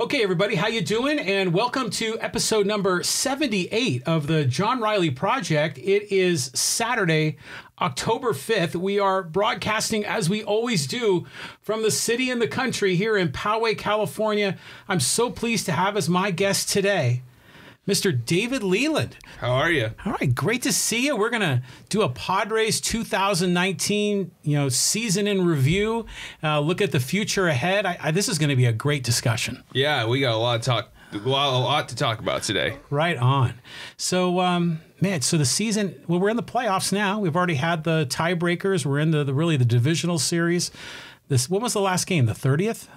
Okay, everybody, how you doing? And welcome to episode number 78 of the John Riley Project. It is Saturday, October 5th. We are broadcasting as we always do from the city and the country here in Poway, California. I'm so pleased to have as my guest today Mr. David Leland. How are you? All right, great to see you. We're gonna do a Padres 2019, you know, season in review. Uh, look at the future ahead. I, I, this is going to be a great discussion. Yeah, we got a lot to talk, a lot, a lot to talk about today. Right on. So, um, man, so the season. Well, we're in the playoffs now. We've already had the tiebreakers. We're in the, the really the divisional series. This. When was the last game? The 30th.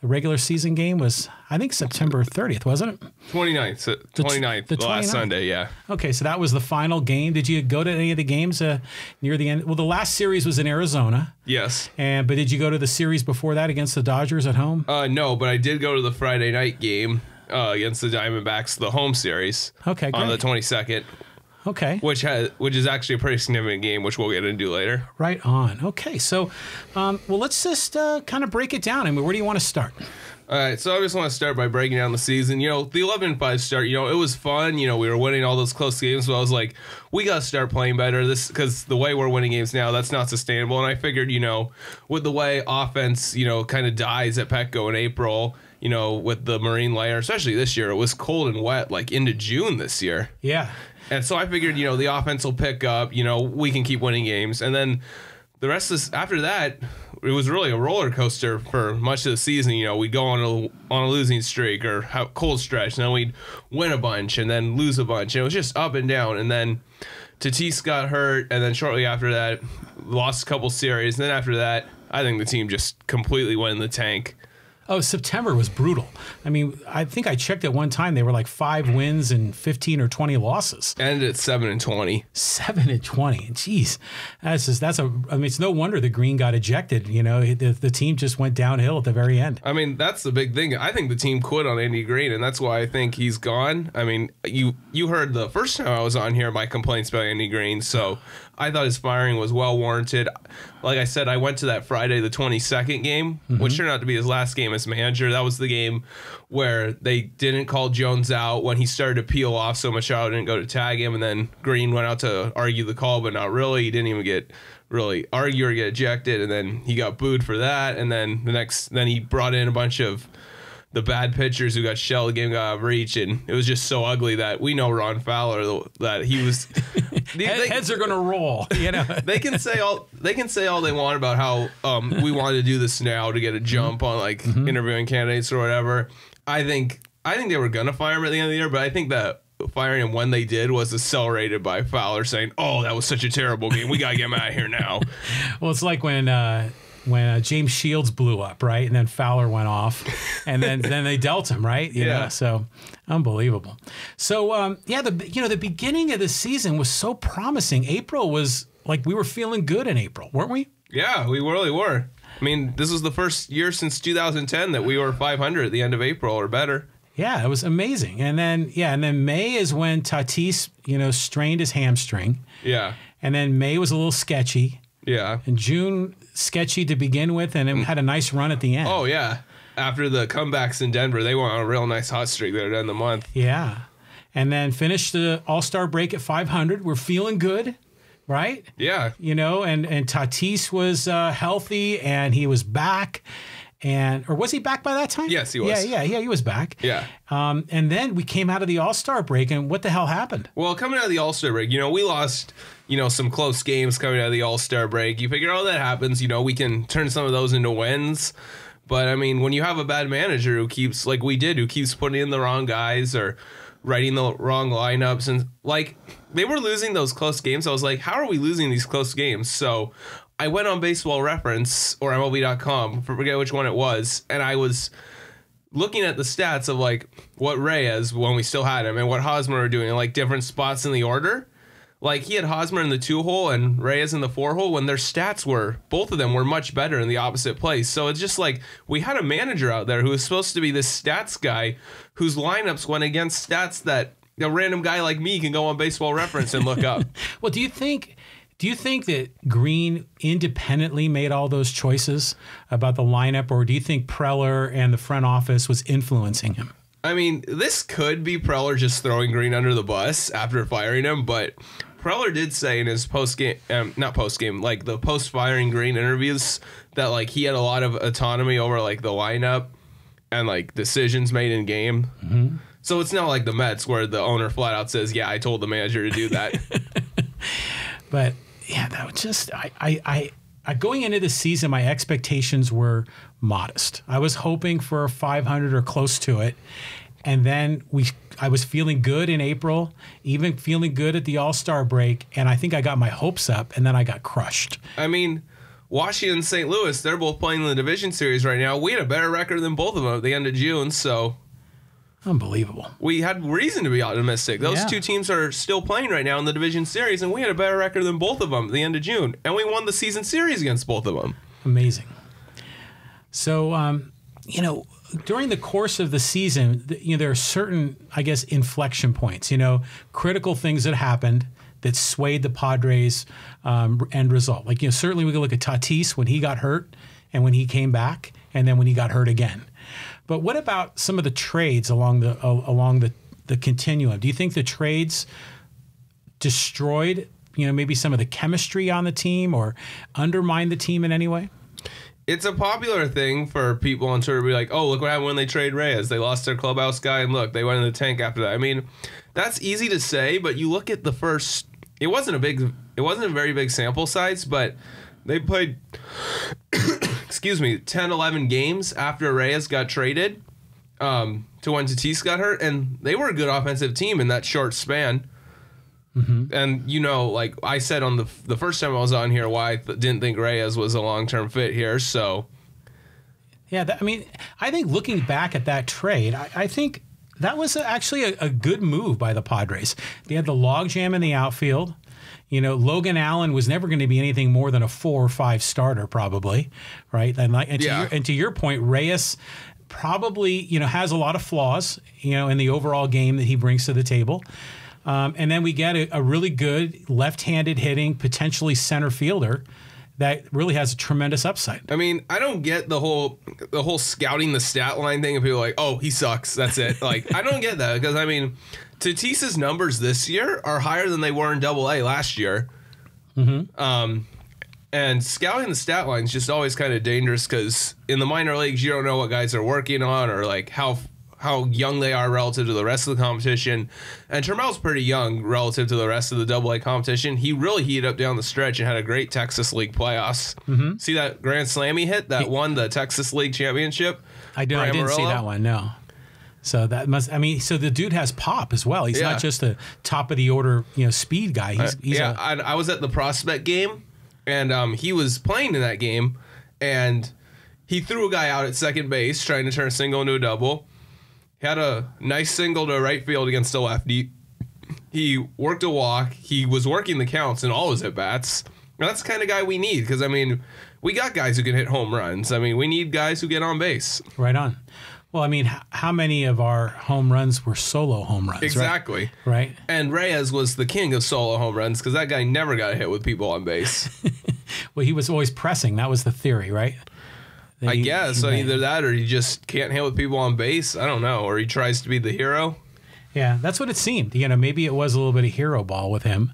The regular season game was, I think, September 30th, wasn't it? 29th, so 29th, the, the 29th? last Sunday, yeah. Okay, so that was the final game. Did you go to any of the games uh, near the end? Well, the last series was in Arizona. Yes. And but did you go to the series before that against the Dodgers at home? Uh, no, but I did go to the Friday night game uh, against the Diamondbacks, the home series. Okay, great. On the 22nd. Okay. Which has which is actually a pretty significant game, which we'll get into later. Right on. Okay, so, um, well, let's just uh, kind of break it down. I mean, where do you want to start? All right, so I just want to start by breaking down the season. You know, the 11 5 start, you know, it was fun. You know, we were winning all those close games, but I was like, we got to start playing better. This because the way we're winning games now, that's not sustainable. And I figured, you know, with the way offense, you know, kind of dies at Petco in April, you know, with the marine layer, especially this year, it was cold and wet like into June this year. Yeah. And so I figured, you know, the offense will pick up, you know, we can keep winning games. And then the rest of this, after that, it was really a roller coaster for much of the season. You know, we'd go on a on a losing streak or cold stretch, and then we'd win a bunch and then lose a bunch. And it was just up and down. And then Tatis got hurt, and then shortly after that, lost a couple series. And then after that, I think the team just completely went in the tank. Oh, September was brutal. I mean, I think I checked at one time they were like five wins and fifteen or twenty losses. Ended at seven and twenty. Seven and twenty. Jeez, that's just that's a. I mean, it's no wonder the Green got ejected. You know, the, the team just went downhill at the very end. I mean, that's the big thing. I think the team quit on Andy Green, and that's why I think he's gone. I mean, you you heard the first time I was on here my complaints about Andy Green, so I thought his firing was well warranted. Like I said, I went to that Friday the 22nd game, mm-hmm. which turned out to be his last game as manager. That was the game where they didn't call Jones out when he started to peel off so Machado didn't go to tag him, and then Green went out to argue the call, but not really. He didn't even get really argue or get ejected, and then he got booed for that. And then the next, then he brought in a bunch of the bad pitchers who got shelled, the game got out of reach, and it was just so ugly that we know Ron Fowler that he was. they, Heads are going to roll. You know, they can say all they can say all they want about how um, we wanted to do this now to get a jump on like mm-hmm. interviewing candidates or whatever. I think I think they were gonna fire him at the end of the year, but I think that firing him when they did was accelerated by Fowler saying, "Oh, that was such a terrible game. We gotta get him out of here now." well, it's like when. Uh, when uh, James Shields blew up, right, and then Fowler went off, and then then they dealt him, right? You yeah. Know? So unbelievable. So um, yeah, the you know the beginning of the season was so promising. April was like we were feeling good in April, weren't we? Yeah, we really were. I mean, this was the first year since 2010 that we were 500 at the end of April or better. Yeah, it was amazing. And then yeah, and then May is when Tatis, you know, strained his hamstring. Yeah. And then May was a little sketchy. Yeah. And June sketchy to begin with, and it mm. had a nice run at the end. Oh yeah, after the comebacks in Denver, they went on a real nice hot streak there to end the month. Yeah, and then finished the All Star break at 500. We're feeling good, right? Yeah. You know, and and Tatis was uh, healthy and he was back. And or was he back by that time? Yes, he was. Yeah, yeah, yeah, he was back. Yeah. Um, and then we came out of the All Star break, and what the hell happened? Well, coming out of the All Star break, you know, we lost you know, some close games coming out of the All Star break. You figure, oh, that happens. You know, we can turn some of those into wins. But I mean, when you have a bad manager who keeps, like we did, who keeps putting in the wrong guys or writing the wrong lineups, and like they were losing those close games, I was like, how are we losing these close games? So I went on Baseball Reference or MLB.com, forget which one it was, and I was looking at the stats of like what Reyes when we still had him and what Hosmer were doing, in like different spots in the order. Like he had Hosmer in the two hole and Reyes in the four hole when their stats were both of them were much better in the opposite place. So it's just like we had a manager out there who was supposed to be this stats guy whose lineups went against stats that a random guy like me can go on baseball reference and look up. well, do you think Do you think that Green independently made all those choices about the lineup, or do you think Preller and the front office was influencing him? I mean, this could be Preller just throwing Green under the bus after firing him, but Preller did say in his post game, um, not post game, like the post firing Green interviews that like he had a lot of autonomy over like the lineup and like decisions made in game. Mm-hmm. So it's not like the Mets where the owner flat out says, "Yeah, I told the manager to do that." but yeah, that was just I, I I going into the season, my expectations were modest. I was hoping for a 500 or close to it, and then we I was feeling good in April, even feeling good at the All Star break, and I think I got my hopes up, and then I got crushed. I mean. Washington St. Louis, they're both playing in the division series right now. We had a better record than both of them at the end of June, so Unbelievable. We had reason to be optimistic. Those Yeah. two teams are still playing right now in the division series, and we had a better record than both of them at the end of June, and we won the season series against both of them. Amazing. So, um, you know, during the course of the season, you know, there are certain, I guess, inflection points. You know, critical things that happened that swayed the Padres' um, end result. Like, you know, certainly we can look at Tatis when he got hurt and when he came back, and then when he got hurt again. But what about some of the trades along the uh, along the the continuum? Do you think the trades destroyed, you know, maybe some of the chemistry on the team or undermined the team in any way? It's a popular thing for people on Twitter to be like, "Oh, look what happened when they trade Reyes. They lost their clubhouse guy, and look, they went in the tank after that." I mean, that's easy to say, but you look at the first. It wasn't a big. It wasn't a very big sample size, but they played. Excuse me, 10, 11 games after Reyes got traded um, to when Tatis got hurt, and they were a good offensive team in that short span. And you know, like I said on the the first time I was on here, why I th- didn't think Reyes was a long term fit here. So Yeah, that, I mean, I think looking back at that trade, I, I think that was actually a, a good move by the Padres. They had the logjam in the outfield. You know, Logan Allen was never going to be anything more than a four or five starter, probably, right? And like, and to, Yeah. your, and to your point, Reyes probably you know has a lot of flaws, you know, in the overall game that he brings to the table. Um, and then we get a, a really good left-handed hitting, potentially center fielder that really has a tremendous upside. I mean, I don't get the whole the whole scouting the stat line thing. And people like, oh, he sucks. That's it. Like, I don't get that because I mean, Tatis's numbers this year are higher than they were in Double A last year. Um, and scouting the stat line is just always kind of dangerous because in the minor leagues, you don't know what guys are working on or like how how young they are relative to the rest of the competition. And Trammel's pretty young relative to the rest of the Double A competition. He really heated up down the stretch and had a great Texas League playoffs. See that grand slam he hit that won the Texas League championship. I. I didn't see that one. No. So that must. I mean, so the dude has pop as well. He's Yeah. not just a top of the order, you know, speed guy. He's, he's yeah, a, I I was at the prospect game, and um, he was playing in that game, and he threw a guy out at second base trying to turn a single into a double. He had a nice single to right field against a lefty. He worked a walk. He was working the counts in all his at bats. That's the kind of guy we need because I mean, we got guys who can hit home runs. I mean, we need guys who get on base. right on. Well, I mean, how many of our home runs were solo home runs? right? Exactly. Right. And Reyes was the king of solo home runs because that guy never got hit with people on base. Well, he was always pressing. That was the theory, right? I he- guess he so. Either that, or he just can't with people on base. I don't know, or he tries to be the hero. Yeah, that's what it seemed. You know, maybe it was a little bit of hero ball with him.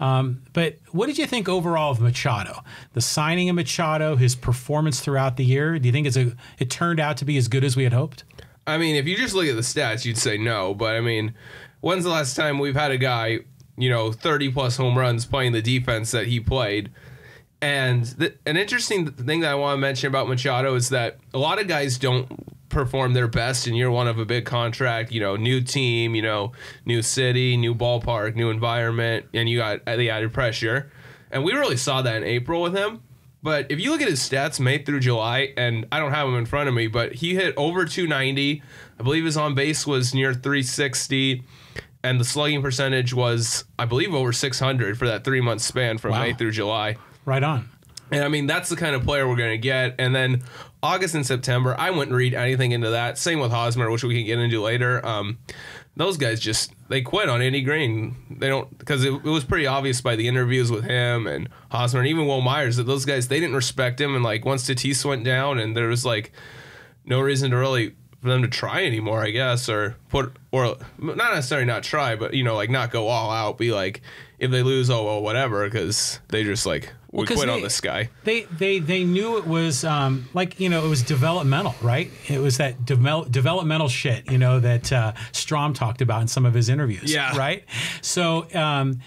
Um, but what did you think overall of Machado? The signing of Machado, his performance throughout the year. Do you think it's a it turned out to be as good as we had hoped? I mean, if you just look at the stats, you'd say no. But I mean, when's the last time we've had a guy, you know, thirty plus home runs playing the defense that he played? And th- an interesting thing that I want to mention about Machado is that a lot of guys don't perform their best in year one of a big contract. You know, new team, you know, new city, new ballpark, new environment, and you got the added pressure. And we really saw that in April with him. But if you look at his stats May through July, and I don't have him in front of me, but he hit over 290. I believe his on base was near 360, and the slugging percentage was, I believe, over 600 for that three month span from Wow. May through July. Right on. And I mean, that's the kind of player we're going to get. And then August and September, I wouldn't read anything into that. Same with Hosmer, which we can get into later. Um, those guys just they quit on Andy Green. They don't because it, it was pretty obvious by the interviews with him and Hosmer and even Wil Myers that those guys they didn't respect him. And like once Tatis went down, and there was like no reason to really for them to try anymore, I guess, or put or not necessarily not try, but you know like not go all out. Be like if they lose, oh well, whatever, because they just like we 'cause quit on they- this guy. They they they knew it was um, like you know it was developmental, right? It was that devel- developmental shit, you know, that uh, Strom talked about in some of his interviews. Yeah. Right. So um,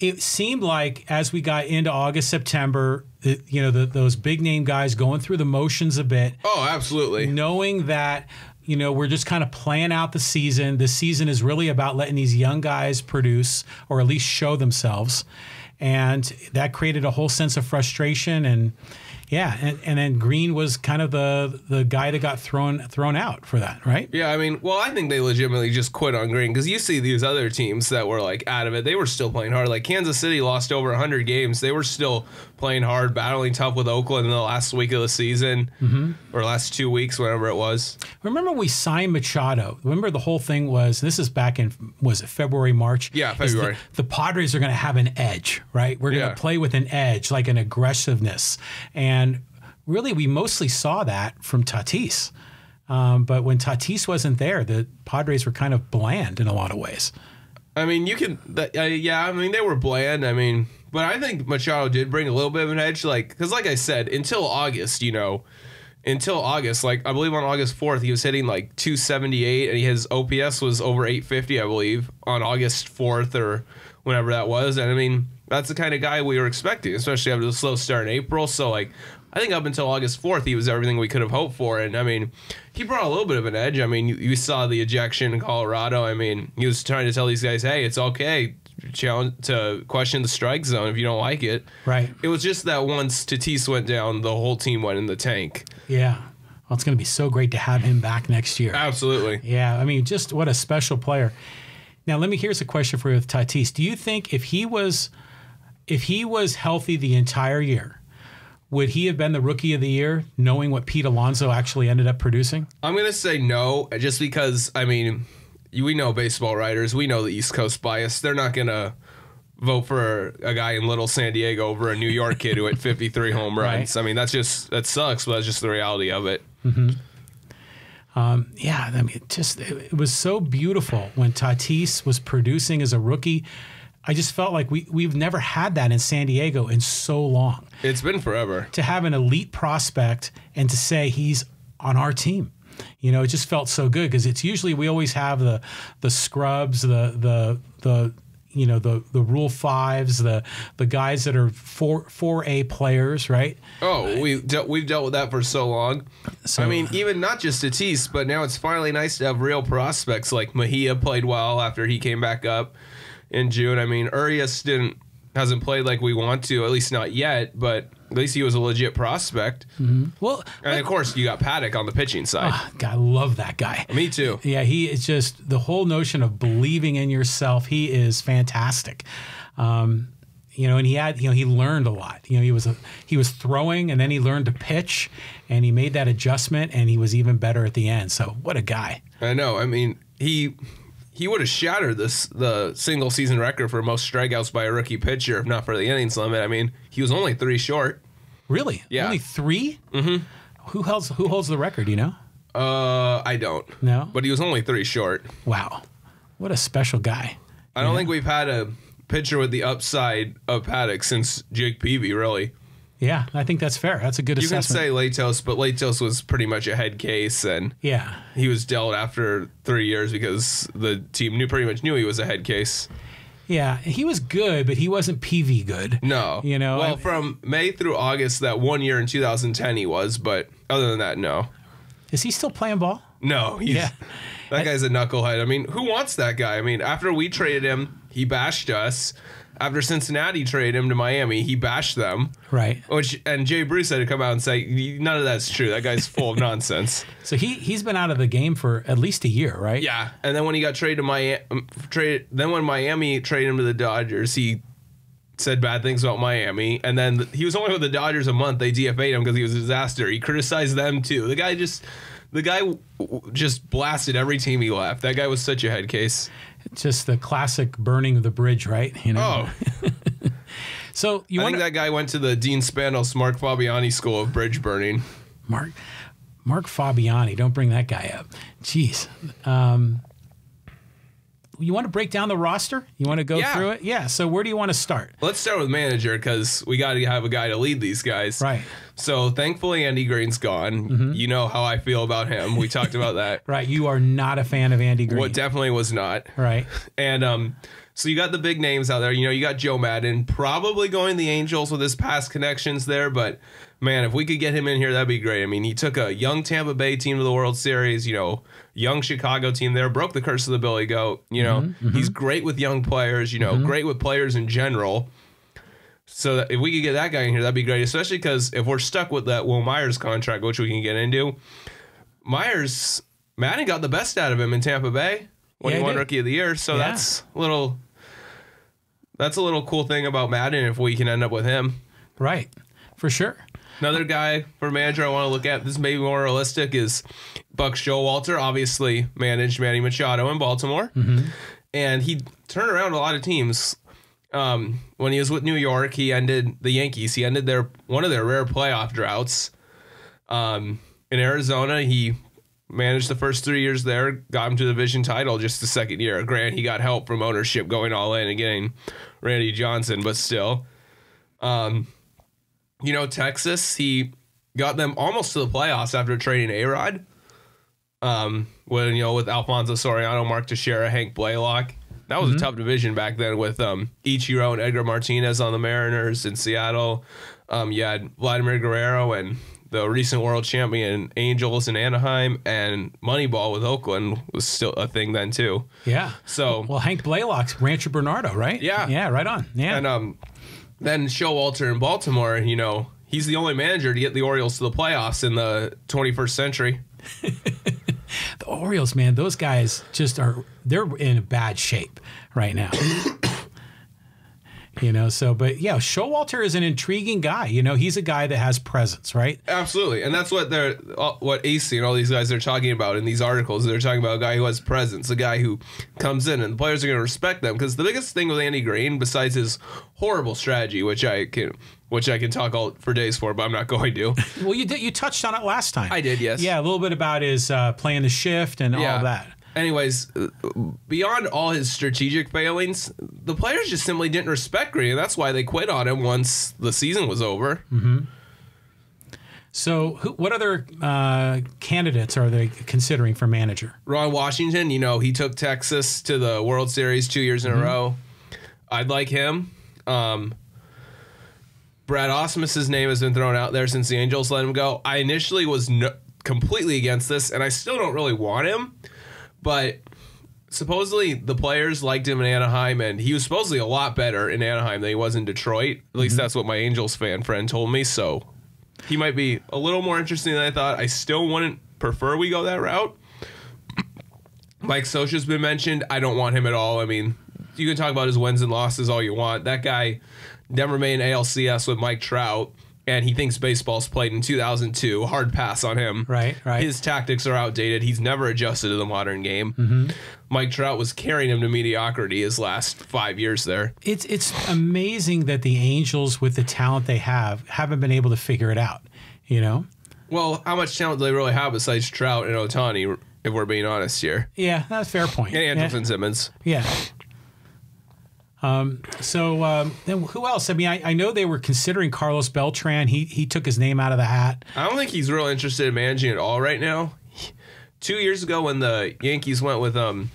it seemed like as we got into August, September, you know, the, those big name guys going through the motions a bit, Oh, absolutely. knowing that you know we're just kind of playing out the season the season is really about letting these young guys produce or at least show themselves and that created a whole sense of frustration and yeah and, and then green was kind of the the guy that got thrown thrown out for that right Yeah, I mean, well, I think they legitimately just quit on Green because you see these other teams that were like out of it. They were still playing hard. Like Kansas City lost over 100 games. They were still playing hard, battling tough with Oakland in the last week of the season or last two weeks, whatever it was. remember we signed machado remember the whole thing was this is back in was it february march Yeah, is the- February. the, padres are going to have an edge right we're going to Yeah. play with an edge like an aggressiveness and really we mostly saw that from tatis um, but when tatis wasn't there the padres were kind of bland in a lot of ways I mean, you can, uh, yeah, I mean, they were bland. I mean, but I think Machado did bring a little bit of an edge. Like, because like I said, until August, you know, until August, like I believe on August 4th, he was hitting like 278 and his OPS was over 850, I believe, on August 4th or whenever that was. And I mean, that's the kind of guy we were expecting, especially after the slow start in April. So, like, I think up until August 4th, he was everything we could have hoped for. And I mean, he brought a little bit of an edge. I mean, you, you saw the ejection in Colorado. I mean, he was trying to tell these guys, hey, it's okay challenge to question the strike zone if you don't like it. right It was just that once Tatis went down, the whole team went in the tank. yeah well it's going to be so great to have him back next year Absolutely. Yeah, I mean, just what a special player. Now, let me here's a question for you with Tatis. Do you think if he was if he was healthy the entire year, would he have been the rookie of the year, knowing what Pete Alonso actually ended up producing? I'm going to say no, just because, I mean, we know baseball writers, we know the East Coast bias. They're not going to vote for a guy in little San Diego over a New York kid who hit 53 home runs. I mean, that's just, that sucks, but that's just the reality of it. Mm-hmm. Um, yeah, I mean, it just it, it was so beautiful when Tatis was producing as a rookie. I just felt like we we've never had that in San Diego in so long. It's been forever. to have an elite prospect and to say he's on our team. You know, it just felt so good because it's usually we always have the the scrubs, the the the you know the the rule fives, the the guys that are four four A players, right? Oh, we dealt, we've dealt with that for so long. So I mean, even not just Tatis, but now it's finally nice to have real prospects like Mejia played well after he came back up in June. I mean, Urias didn't hasn't played like we want to, at least not yet, but at least he was a legit prospect. well, And of course, you got Paddack on the pitching side. God, I love that guy. Me too. Yeah, he is just the whole notion of believing in yourself. He is fantastic. Um, you know, and he had, you know, he learned a lot. You know, he was a, he was throwing, and then he learned to pitch, and he made that adjustment, and he was even better at the end. So, what a guy! I know. I mean, he he would have shattered this the single season record for most strikeouts by a rookie pitcher if not for the innings limit. I mean, he was only three short. Really, Yeah. only 3 Mm-hmm. Who holds who holds the record? You know? Uh, I don't. No? But he was only three short. Wow, what a special guy! I don't think we've had a pitcher with the upside of Paddack since Jake Peavy, really. Yeah, I think that's fair. That's a good You can say Latos, but Latos was pretty much a head case, and yeah, he was dealt after three years because the team knew pretty much knew he was a head case. yeah, he was good, but he wasn't Peavy good. No, You know, Well, from May through August, that one year in 2010, he was, but other than that, no, Is he still playing ball? no. Yeah. that guy's a knucklehead. I mean, who wants that guy? I mean, after we traded him, he bashed us. After Cincinnati traded him to Miami, he bashed them. Right. Which and Jay Bruce had to come out and say none of that's true. That guy's full of nonsense. So he he's been out of the game for at least a year, right? Yeah, and then when he got traded to Miami, um, trade then when Miami traded him to the Dodgers, he said bad things about Miami, and then he was only with the Dodgers a month. They DFA'd him because he was a disaster. He criticized them too. The guy just. the guy just blasted every team he left. That guy was such a head case. Just the classic burning of the bridge, right? You know. Oh, So you I want think that guy went to the Dean Spanos Mark Fabiani School of Bridge Burning. Mark Mark Fabiani? Don't bring that guy up. Jeez. Um, you want to break down the roster? You want to go Yeah. through it? Yeah. So where do you want to start? Let's start with manager because we got to have a guy to lead these guys. Right. So thankfully, Andy Green's gone. You know how I feel about him. We talked about that. Right. You are not a fan of Andy Green. What definitely was not. right. And um, so you got the big names out there. You know, you got Joe Maddon probably going the Angels with his past connections there. But man, if we could get him in here, that'd be great. I mean, he took a young Tampa Bay team to the World Series. You know, young Chicago team there, broke the curse of the Billy Goat. You know, mm-hmm, mm-hmm. he's great with young players. You know, mm-hmm. great with players in general. So that if we could get that guy in here, that'd be great. Especially because if we're stuck with that Wil Myers contract, which we can get into, Myers Maddon got the best out of him in Tampa Bay when Yeah, he he won did. Rookie of the Year. So Yeah. that's a little. That's a little cool thing about Maddon if we can end up with him. Right. For sure. Another guy for manager I want to look at. This may be more realistic is Buck Showalter. Obviously managed Manny Machado in Baltimore, and he turned around a lot of teams. Um, when he was with New York, he ended the Yankees. He ended their one of their rare playoff droughts. Um, in Arizona, he managed the first three years there, got him to the division title just the second year. Grant, he got help from ownership going all in and getting Randy Johnson, but still. Um, you know, Texas, he got them almost to the playoffs after trading A Rod. Um, when you know, with Alfonso Soriano, Mark Teixeira, Hank Blalock. That was a tough division back then with um Ichiro and Edgar Martinez on the Mariners in Seattle. Um, you had Vladimir Guerrero and the recent world champion Angels in Anaheim and Moneyball with Oakland was still a thing then too. Yeah. So Well, Hank Blalock's Rancho Bernardo, right? Yeah. Yeah. Right on. Yeah. And um, then Showalter in Baltimore, you know, he's the only manager to get the Orioles to the playoffs in the 21st century. the Orioles, man, those guys just are they're in bad shape right now. you know, so but yeah, Showalter is an intriguing guy. You know, he's a guy that has presence, right? Absolutely, and that's what they're uh, what AC and all these guys are talking about in these articles. They're talking about a guy who has presence, a guy who comes in, and the players are going to respect them. Because the biggest thing with Andy Green, besides his horrible strategy, which I can which I can talk all for days for, but I'm not going to. Well, you did you touched on it last time. I did, yes. Yeah, a little bit about his uh, playing the shift and all of that. Anyways, beyond all his strategic failings, the players just simply didn't respect Green, and that's why they quit on him once the season was over. So, who, what other uh, candidates are they considering for manager? Ron Washington, you know, he took Texas to the World Series two years in a row. I'd like him. Um, Brad Ausmus's name has been thrown out there since the Angels let him go. I initially was no, completely against this, and I still don't really want him. But supposedly the players liked him in Anaheim, and he was supposedly a lot better in Anaheim than he was in Detroit. At least mhm. that's what my Angels fan friend told me. So he might be a little more interesting than I thought. I still wouldn't prefer we go that route. Mike Scioscia's been mentioned. I don't want him at all. I mean, you can talk about his wins and losses all you want. That guy never made an ALCS with Mike Trout, and he thinks baseball's played in 2002. Hard pass on him. Right, right. His tactics are outdated. He's never adjusted to the modern game. Mm-hmm. Mike Trout was carrying him to mediocrity his last five years there. It's it's amazing that the Angels, with the talent they have, haven't been able to figure it out. You know? Well, how much talent do they really have besides Trout and Ohtani, if we're being honest here? Yeah, that's a fair point. And yeah. Andrelton Simmons. Yeah. Um, so um, then who else? I mean, I, I know they were considering Carlos Beltran. He he took his name out of the hat. I don't think he's real interested in managing at all right now. Two years ago, when the Yankees went with um,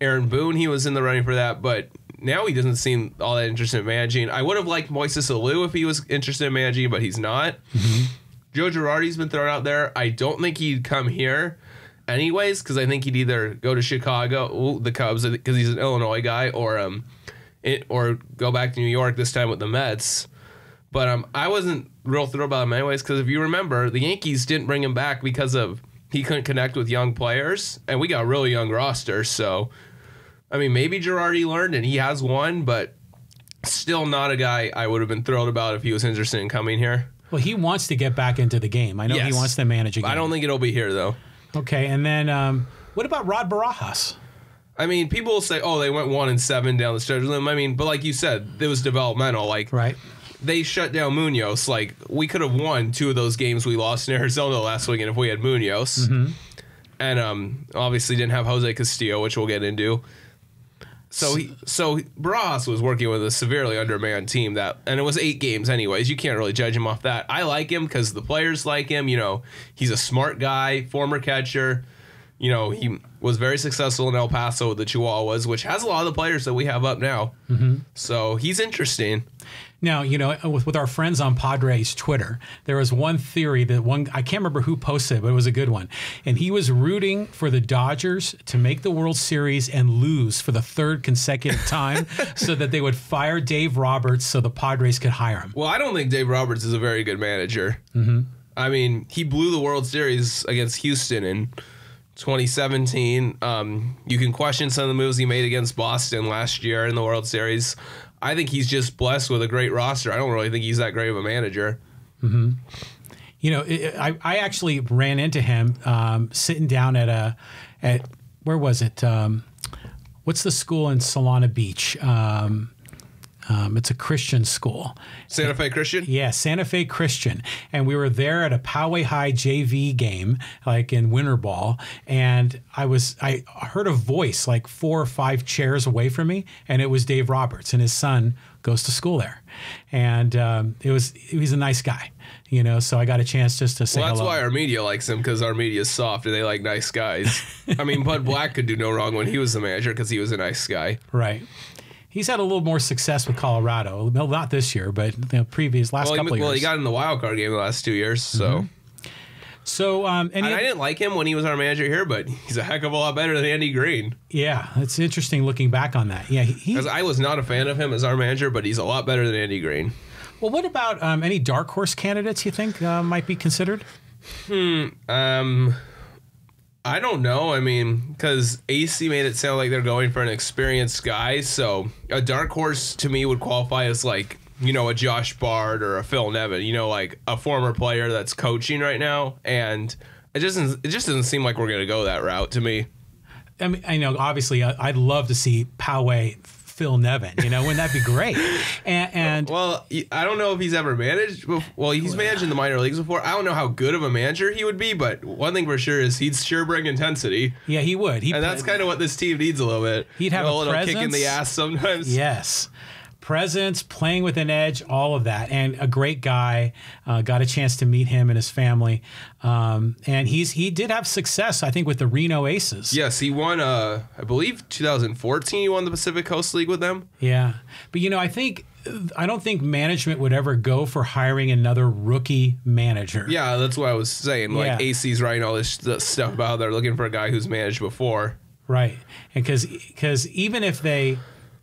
Aaron Boone, he was in the running for that, but now he doesn't seem all that interested in managing. I would have liked Moises Alou if he was interested in managing, but he's not. Joe Girardi's been thrown out there. I don't think he'd come here anyways, because I think he'd either go to Chicago, ooh, the Cubs, because he's an Illinois guy, or um, it, or go back to New York this time with the Mets. But um, I wasn't real thrilled about him anyways because if you remember, the Yankees didn't bring him back because of he couldn't connect with young players, and we got a really young roster. So, I mean, maybe Girardi learned and he has one, but still not a guy I would have been thrilled about if he was interested in coming here. Well, he wants to get back into the game. I know he wants to manage a game. I don't think it'll be here though. Okay, and then um, what about Rod Barajas? I mean, people will say, "Oh, they went one and seven down the stretch." I mean, but like you said, it was developmental. Like Right. they shut down Munoz. Like we could have won two of those games we lost in Arizona last weekend if we had Munoz, and um, obviously didn't have Jose Castillo, which we'll get into. So he, so Bras was working with a severely undermanned team that, and it was eight games anyways. You can't really judge him off that. I like him because the players like him. You know, he's a smart guy, former catcher. You know, he was very successful in El Paso with the Chihuahuas, which has a lot of the players that we have up now. So he's interesting. Now, you know, with, with our friends on Padres Twitter, there was one theory that one, I can't remember who posted it, but it was a good one. And he was rooting for the Dodgers to make the World Series and lose for the third consecutive time so that they would fire Dave Roberts so the Padres could hire him. Well, I don't think Dave Roberts is a very good manager. Mm-hmm. I mean, he blew the World Series against Houston in 2017. Um, you can question some of the moves he made against Boston last year in the World Series. I think he's just blessed with a great roster. I don't really think he's that great of a manager. Hmm. You know, it, I, I actually ran into him um, sitting down at a, at, where was it? Um, what's the school in Solana Beach? Um, um, it's a Christian school. Santa Fe Christian? Yeah, Santa Fe Christian. And we were there at a Poway High JV game, like in winter ball. And I was, I heard a voice like four or five chairs away from me, and it was Dave Roberts, and his son goes to school there. And um, it was, he was a nice guy, you know, so I got a chance just to say Well, that's hello. why our media likes him because our media is soft and they like nice guys. I mean, Bud Black could do no wrong when he was the manager because he was a nice guy. right. He's had a little more success with Colorado. Well, not this year, but the previous last Well, he, couple of well, he got in the wild card game the last two years, so. so, um, and he- I didn't like him when he was our manager here, but he's a heck of a lot better than Andy Green. yeah, it's interesting looking back on that. Yeah, he, he Because I was not a fan of him as our manager, but he's a lot better than Andy Green. Well, what about um, any dark horse candidates you think uh, might be considered? Um, I don't know. I mean, because AC made it sound like they're going for an experienced guy, so a dark horse to me would qualify as like you know a Josh Bard or a Phil Nevin. You know, like a former player that's coaching right now, and it just it just doesn't seem like we're gonna go that route to me. I mean, I know obviously I'd love to see Poway Phil Nevin. You know, wouldn't that be great? And, and Well, I don't know if he's ever managed. Well, he's managed in the minor leagues before. I don't know how good of a manager he would be, but one thing for sure is he'd sure bring intensity, yeah, he would. He and that's kind of what this team needs a little bit. He'd have You a know, little kick in the ass sometimes. yes. Presence, playing with an edge, all of that, and a great guy. Uh, got a chance to meet him and his family, um, and he's he did have success, I think, with the Reno Aces. Yes, he won. Uh, I believe 2014. He won the Pacific Coast League with them. Yeah. But you know, I think I don't think management would ever go for hiring another rookie manager. Yeah, that's what I was saying. Like Yeah. AC's writing all this stuff about how they're looking for a guy who's managed before. Right. And cuz cuz even if they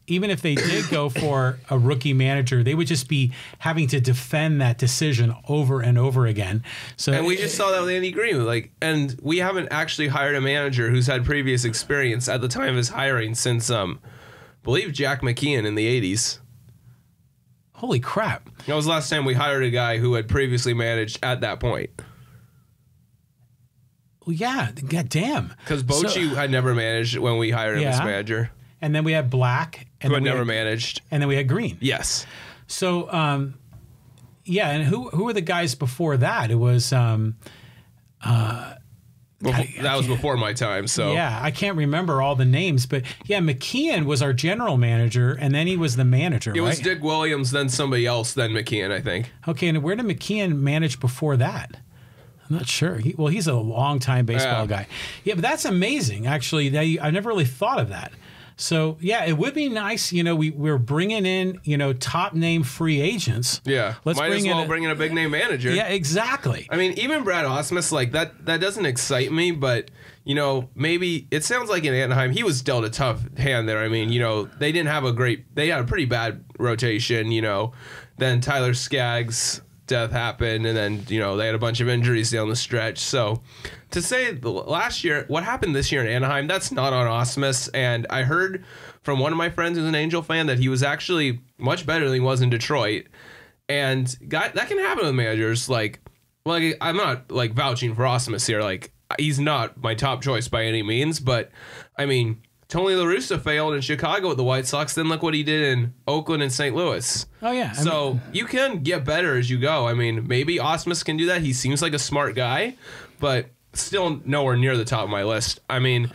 even if they did go for a rookie manager, they would just be having to defend that decision over and over again. So And we just saw that with Andy Green. Like, and we haven't actually hired a manager who's had previous experience at the time of his hiring since, um, I believe Jack McKeon in the 80s. holy crap. That was the last time we hired a guy who had previously managed at that point. Well, yeah, god damn. Because Bochy had never managed when we hired him as manager. And then we had Black and Who had never had, managed. and then we had Green. Yes. So, um, yeah, and who who were the guys before that? It was, um, Befo- that was before my time. So yeah, I can't remember all the names, but yeah, McKeon was our general manager, and then he was the manager, it right? was Dick Williams, then somebody else, then McKeon, I think. okay, and where did McKeon manage before that? I'm not sure. He, well, he's a long time baseball Yeah. guy. Yeah, but that's amazing. Actually, that you, I never really thought of that. So yeah, it would be nice. You know, we we're bringing in you know top name free agents. Yeah. Let's Might bring as well in a- bring in a big name manager. Yeah, exactly. I mean, even Brad Ausmus, like that, that doesn't excite me. But you know, maybe it sounds like in Anaheim, he was dealt a tough hand there. I mean, you know, they didn't have a great, they had a pretty bad rotation. You know, then Tyler Skaggs' death happened, and then you know they had a bunch of injuries down the stretch. So to say last year, what happened this year in Anaheim, that's not on Ausmus. And I heard from one of my friends who's an Angel fan that he was actually much better than he was in Detroit. And God, that can happen with managers. Like, like I'm not like vouching for Ausmus here. Like he's not my top choice by any means, but I mean, Tony La Russa failed in Chicago with the White Sox. Then look what he did in Oakland and St. Louis. Oh yeah. I So mean, you can get better as you go. I mean, maybe Ausmus can do that. He seems like a smart guy, but still nowhere near the top of my list. I mean,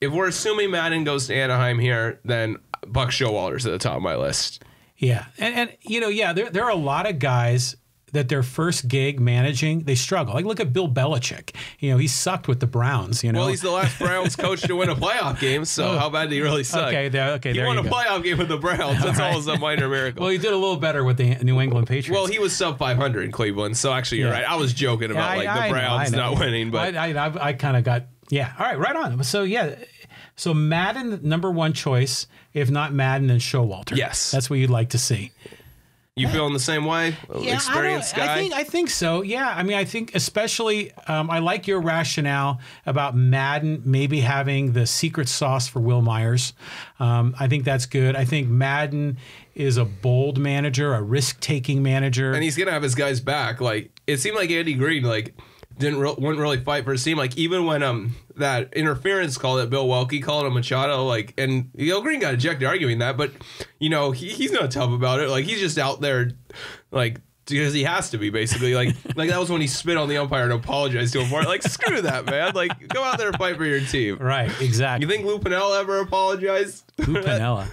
if we're assuming Maddon goes to Anaheim here, then Buck Showalter's at the top of my list. yeah, and and you know, yeah, there there are a lot of guys that their first gig managing they struggle. Like look at Bill Belichick. You know, he sucked with the Browns. You know. Well, he's the last Browns coach to win a playoff game, so oh. how bad did he really suck? Oh. okay, there. Okay, He there won a go. playoff game with the Browns. That's All always a minor miracle. Well, he did a little better with the New England Patriots. Well, he was sub 500 in Cleveland, so actually you're Yeah. right. I was joking about I- like the Browns not winning, but I, I, I kind of got yeah. All right, right on. So yeah, so Maddon number one choice. If not Maddon, then Showalter. Yes. that's what you'd like to see. You feeling the same way? Experienced I, guy. I think I think so. Yeah, I mean, I think especially um, I like your rationale about Maddon maybe having the secret sauce for Wil Myers. Um, I think that's good. I think Maddon is a bold manager, a risk taking manager. and he's gonna have his guys back. Like it seemed like Andy Green like didn't re- wouldn't really fight for his team. Like even when um that interference call that Bill Welke called on Machado, like and know Green got ejected arguing that, but you know he, he's not tough about it. Like he's just out there like. Because he has to be basically like like that was when he spit on the umpire and apologized to him for it. Like screw that man. Like go out there and fight for your team. right, exactly. You think Lou Piniella ever apologized? Lou Piniella.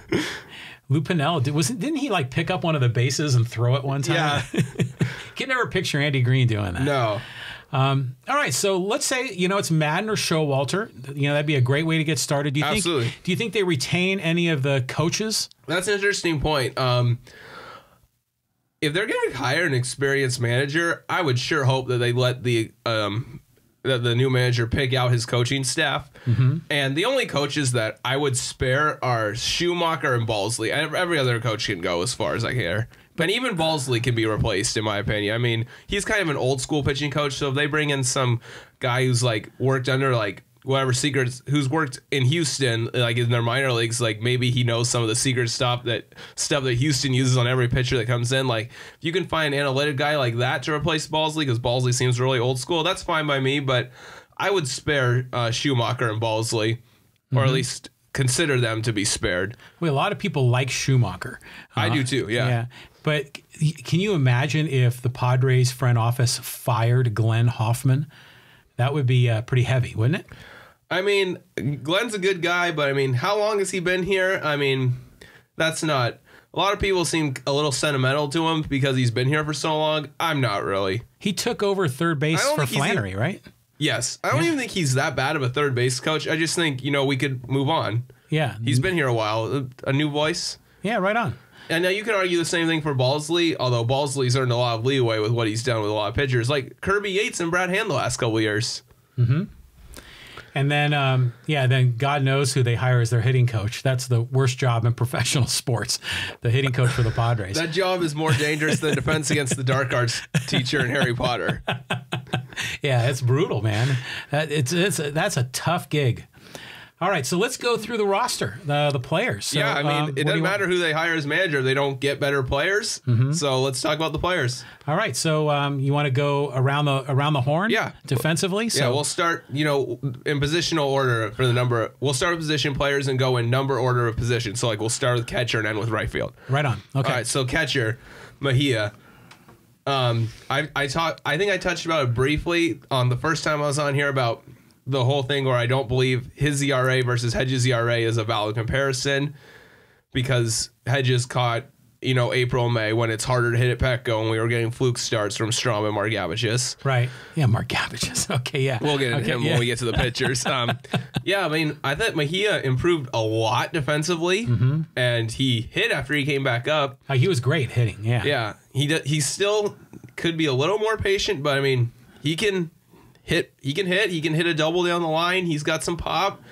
Lou Piniella, did, wasn't, didn't he like pick up one of the bases and throw it one time? Yeah. Can never picture Andy Green doing that. No. All right, so let's say you know it's Maddon or Showalter. You know that'd be a great way to get started. Do you Absolutely. think? Do you think they retain any of the coaches? That's an interesting point. Um, if they're going to hire an experienced manager, I would sure hope that they let the um, that the new manager pick out his coaching staff. And the only coaches that I would spare are Schumaker and Balsley. Every other coach can go as far as I care. And even Balsley can be replaced, in my opinion. I mean, he's kind of an old school pitching coach. So if they bring in some guy who's like worked under like whatever secrets who's worked in Houston like in their minor leagues like maybe he knows some of the secret stuff that stuff that Houston uses on every pitcher that comes in like if you can find an analytic guy like that to replace Balsley because Balsley seems really old school that's fine by me but I would spare uh, Schumaker and Balsley or at least consider them to be spared Well, a lot of people like Schumaker. I Uh, do too yeah. Yeah, but can you imagine if the Padres front office fired Glenn Hoffman? That would be uh, pretty heavy, wouldn't it? I mean Glenn's a good guy but I mean how long has he been here I mean that's not a lot of people seem a little sentimental to him because he's been here for so long. I'm not really. He took over third base for Flannery, right? Yes, I don't even think he's that bad of a third base coach. I just think you know we could move on. Yeah, He's been here a while, a new voice. yeah, right on. And now you can argue the same thing for Balsley, although Balsley's earned a lot of leeway with what he's done with a lot of pitchers, like Kirby Yates and Brad Hand the last couple of years. And then, um, yeah, then God knows who they hire as their hitting coach. That's the worst job in professional sports, the hitting coach for the Padres. That job is more dangerous than defense against the dark arts teacher in Harry Potter. yeah, it's brutal, man. That, it's it's that's a tough gig. All right, so let's go through the roster, the the players. So, yeah, I mean, um, it doesn't want- matter who they hire as manager; they don't get better players. So let's talk about the players. All right, so um, you want to go around the around the horn? Yeah. defensively. So Yeah, we'll start, you know, in positional order for the number. We'll start with position players and go in number order of position. So, like, we'll start with catcher and end with right field. right on. Okay. All right, so catcher, Mejia. Um, I I talked. I think I touched about it briefly on the first time I was on here about the whole thing where I don't believe his ERA versus Hedges ERA is a valid comparison because Hedges caught you know April May when it's harder to hit at Petco and we were getting fluke starts from Strahm and Margevicius. Right. Yeah, Mark Gavich's. Okay, yeah. We'll get into okay, him yeah. when we get to the pitchers. Um, yeah, I mean, I thought Mejia improved a lot defensively, Mm-hmm. and he hit after he came back up. Uh, he was great hitting. Yeah. Yeah, he d- he still could be a little more patient, but I mean, he can hit. He can hit. He can hit a double down the line. He's got some pop.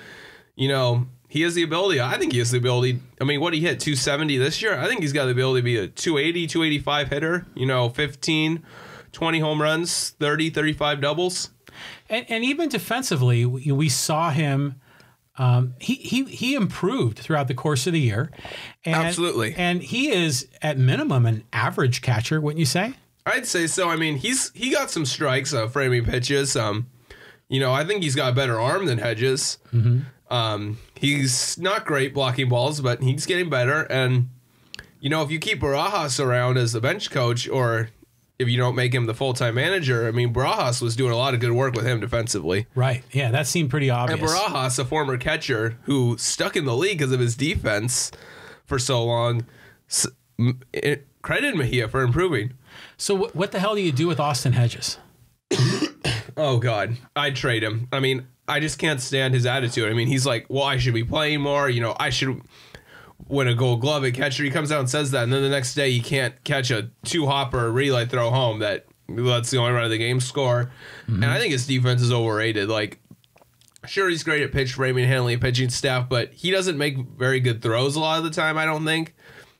You know, he has the ability. I think he has the ability. I mean, what he hit 270 this year. I think he's got the ability to be a 280, 285 hitter. You know, 15, 20 home runs, 30, 35 doubles. And, and even defensively, we, we saw him. Um, he he he improved throughout the course of the year. And, Absolutely. And he is at minimum an average catcher, wouldn't you say? I'd say so. I mean, he's he got some strikes, uh, framing pitches. Um, You know, I think he's got a better arm than Hedges. Um, he's not great blocking balls, but he's getting better. And you know, if you keep Barajas around as the bench coach, or if you don't make him the full time manager, I mean, Barajas was doing a lot of good work with him defensively. Right. Yeah, that seemed pretty obvious. And Barajas, a former catcher who stuck in the league because of his defense for so long, it credited Mejia for improving. So wh- what the hell do you do with Austin Hedges? Oh God, I'd trade him. I mean, I just can't stand his attitude. I mean, he's like, "Well, I should be playing more." You know, I should win a Gold Glove at catcher. He comes out and says that, and then the next day he can't catch a two hopper relay throw home. That that's the only run of the game score. Mm-hmm. And I think his defense is overrated. Like, sure, he's great at pitch framing, handling pitching staff, but he doesn't make very good throws a lot of the time. I don't think.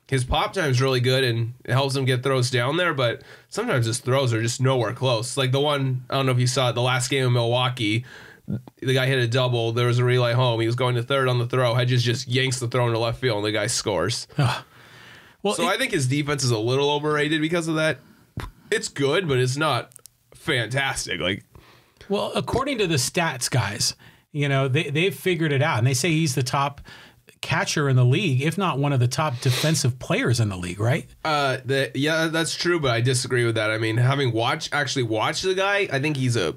His pop time is really good and it helps him get throws down there, but sometimes his throws are just nowhere close. Like the one, I don't know if you saw it, the last game in Milwaukee, the guy hit a double. There was a relay home. He was going to third on the throw. Hedges just yanks the throw into left field, and the guy scores. Well, So it- I think his defense is a little overrated because of that. It's good, but it's not fantastic. Like, Well, according to the stats guys, you know, they, they've figured it out and they say he's the top catcher in the league, if not one of the top defensive players in the league, right? uh, the, yeah, that's true, but I disagree with that. I mean, having watched actually watched the guy, I think he's a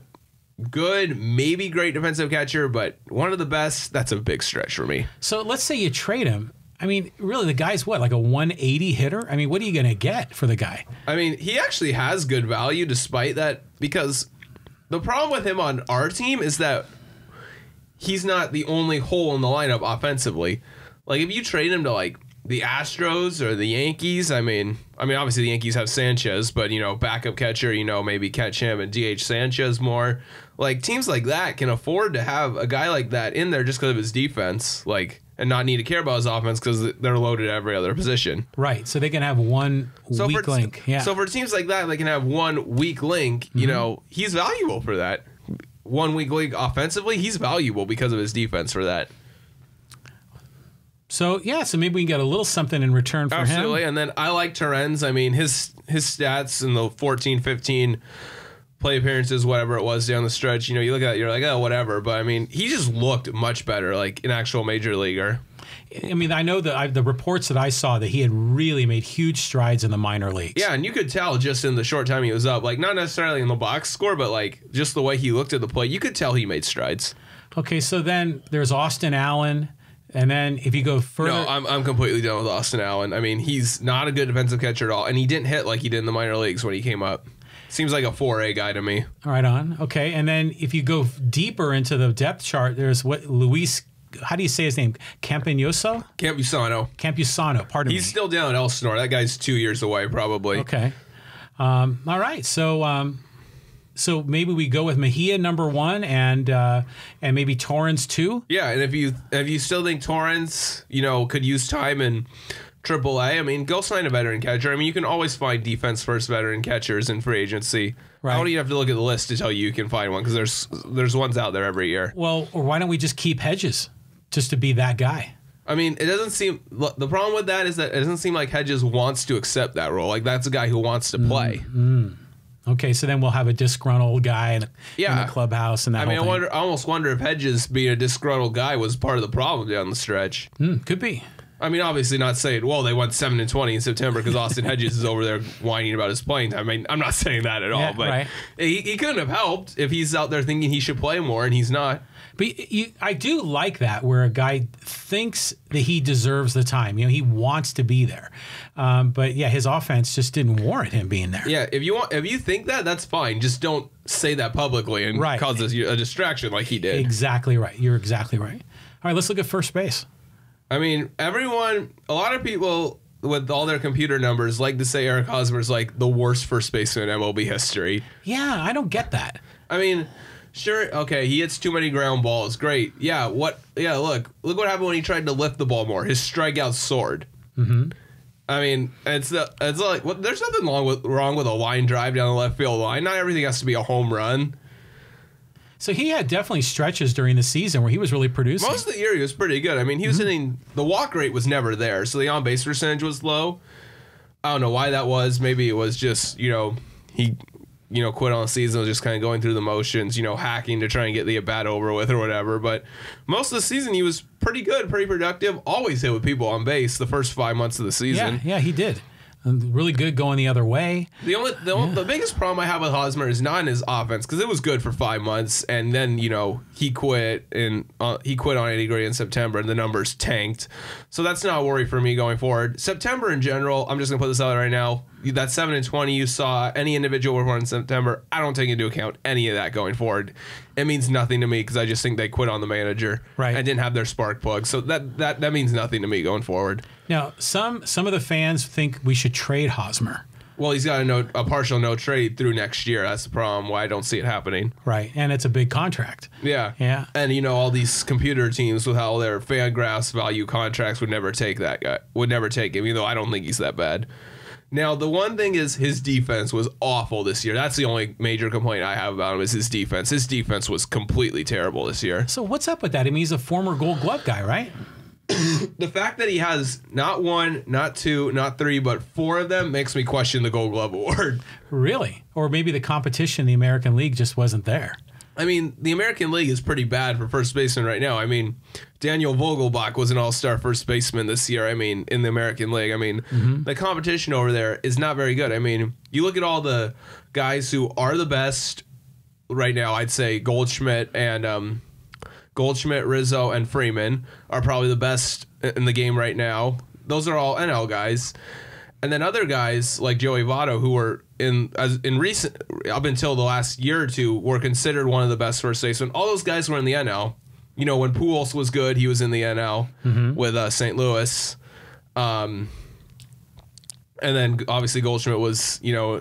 good, maybe great defensive catcher, but one of the best. That's a big stretch for me. So let's say you trade him. I mean, really, the guy's what, like a 180 hitter? I mean, what are you going to get for the guy? I mean, he actually has good value despite that because the problem with him on our team is that he's not the only hole in the lineup offensively. Like if you trade him to like the Astros or the Yankees, I mean, I mean obviously the Yankees have Sanchez, but you know, backup catcher, you know, maybe catch him and DH Sanchez more. Like teams like that can afford to have a guy like that in there just because of his defense, like and not need to care about his offense because they're loaded at every other position. Right. So they can have one weak for, link. Yeah. So for teams like that, they can have one weak link. You mm-hmm. know, he's valuable for that. One weak link offensively, he's valuable because of his defense for that. so, yeah, so maybe we can get a little something in return for Absolutely. him. And then I like Torrens. I mean, his his stats in the 14, 15 play appearances, whatever it was down the stretch, you know, you look at it, you're like, oh, whatever. But I mean, he just looked much better, like an actual major leaguer. I mean, I know that I, the reports that I saw that he had really made huge strides in the minor leagues. Yeah, and you could tell just in the short time he was up, like not necessarily in the box score, but like just the way he looked at the plate, you could tell he made strides. Okay, so then there's Austin Allen. And then if you go further. No, I'm, I'm completely done with Austin Allen. I mean, he's not a good defensive catcher at all, and he didn't hit like he did in the minor leagues when he came up. Seems like a 4A guy to me. Right on. Okay. And then if you go deeper into the depth chart, there's what Luis, how do you say his name? Campagnoso? Campusano. Campusano, pardon me. He's me. still down at Elsinore. That guy's two years away, probably. Okay. Um, all right. So, um, so maybe we go with Mejia number one and uh, and maybe Torrens two. Yeah, and if you if you still think Torrens, you know, could use time in AAA, I mean, go sign a veteran catcher. I mean, you can always find defense first veteran catchers in free agency. Right. I don't even have to look at the list to tell you you can find one because there's there's ones out there every year. Well, or why don't we just keep Hedges just to be that guy? I mean, it doesn't seem. The problem with that is that it doesn't seem like Hedges wants to accept that role. Like that's a guy who wants to play. Okay, so then we'll have a disgruntled guy in, in the clubhouse and that I mean, I wonder. I almost wonder if Hedges being a disgruntled guy was part of the problem down the stretch. Hmm, could be. I mean, obviously not saying, well, they went seven and twenty in September because Austin Hedges is over there whining about his playing time. I mean, I'm not saying that at all, Yeah, but right. he, he couldn't have helped if he's out there thinking he should play more and he's not. But you, I do like that where a guy thinks that he deserves the time. You know, he wants to be there. Um, but yeah, his offense just didn't warrant him being there. Yeah, if you want, if you think that, that's fine. Just don't say that publicly and Right. cause us a distraction like he did. Exactly right. You're exactly right. All right, let's look at first base. I mean, everyone, a lot of people with all their computer numbers like to say Eric Hosmer's like the worst first baseman in MLB history. Yeah, I don't get that. I mean, sure, okay, he hits too many ground balls. Great. Yeah, what yeah, look. Look what happened when he tried to lift the ball more. His strikeouts soared. Mm-hmm. I mean, it's the it's like what there's nothing wrong with wrong with a line drive down the left field line. Not everything has to be a home run. So he had definitely stretches during the season where he was really producing. Most of the year he was pretty good. I mean, he was hitting the walk rate was never there, so the on base percentage was low. I don't know why that was. Maybe it was just you know he you know, quit on the season, was just kind of going through the motions, you know, hacking to try and get the at bat over with or whatever. But most of the season, he was pretty good, pretty productive. Always hit with people on base the first five months of the season. Yeah, yeah, he did. And really good going the other way. The only the, only- the biggest problem I have with Hosmer is not in his offense because it was good for five months and then you know he quit and uh, he quit on Andy Green in September and the numbers tanked, so that's not a worry for me going forward. September in general, I'm just gonna put this out right now. That seven and 20 you saw any individual report in September, I don't take into account any of that going forward. It means nothing to me because I just think they quit on the manager Right. and didn't have their spark plug, so that that that means nothing to me going forward. Now, some some of the fans think we should trade Hosmer. Well, he's got a no, a partial no trade through next year. That's the problem. Why I don't see it happening. Right. And it's a big contract. Yeah. Yeah. And you know, all these computer teams with how their fan graphs value contracts would never take that guy. Would never take him, even though I don't think he's that bad. Now, the one thing is his defense was awful this year. That's the only major complaint I have about him is his defense. His defense was completely terrible this year. So what's up with that? I mean, he's a former Gold Glove guy, right? The fact that he has not one, not two, not three, but four of them makes me question the Gold Glove award. Really? Or maybe the competition in the American League just wasn't there. I mean, the American League is pretty bad for first baseman right now. I mean, Daniel Vogelbach was an all-star first baseman this year. I mean, in the American League. I mean, the competition over there is not very good. I mean, you look at all the guys who are the best right now. I'd say Goldschmidt and um, Goldschmidt, Rizzo, and Freeman are probably the best in the game right now. Those are all NL guys. And then other guys like Joey Votto, who were in as in recent up until the last year or two, were considered one of the best first basemen. All those guys were in the NL. You know, when Pujols was good, he was in the NL with uh, St. Louis. Um, and then obviously Goldschmidt was, you know,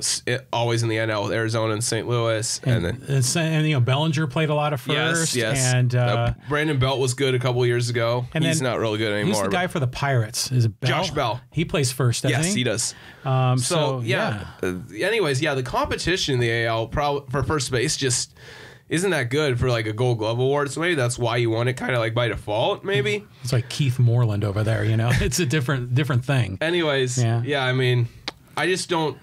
always in the NL with Arizona and St. Louis. And, then And, so- and, you know, Bellinger played a lot of first. yes, yes. And uh, Uh, Brandon Belt was good a couple years ago. And He's then not really good who's anymore. the guy for the Pirates? Is it Bell? Josh Bell. He plays first, doesn't yes, he? he does. Um, So, so, yeah. Uh, anyways, yeah, the competition in the AL prob- for first base just isn't that good for like a Gold Glove award. So maybe that's why you won it, kind of like by default. Maybe. Mm-hmm. It's like Keith Moreland over there, you know? It's a different different thing. Anyways, Yeah. yeah. I mean, I just don't.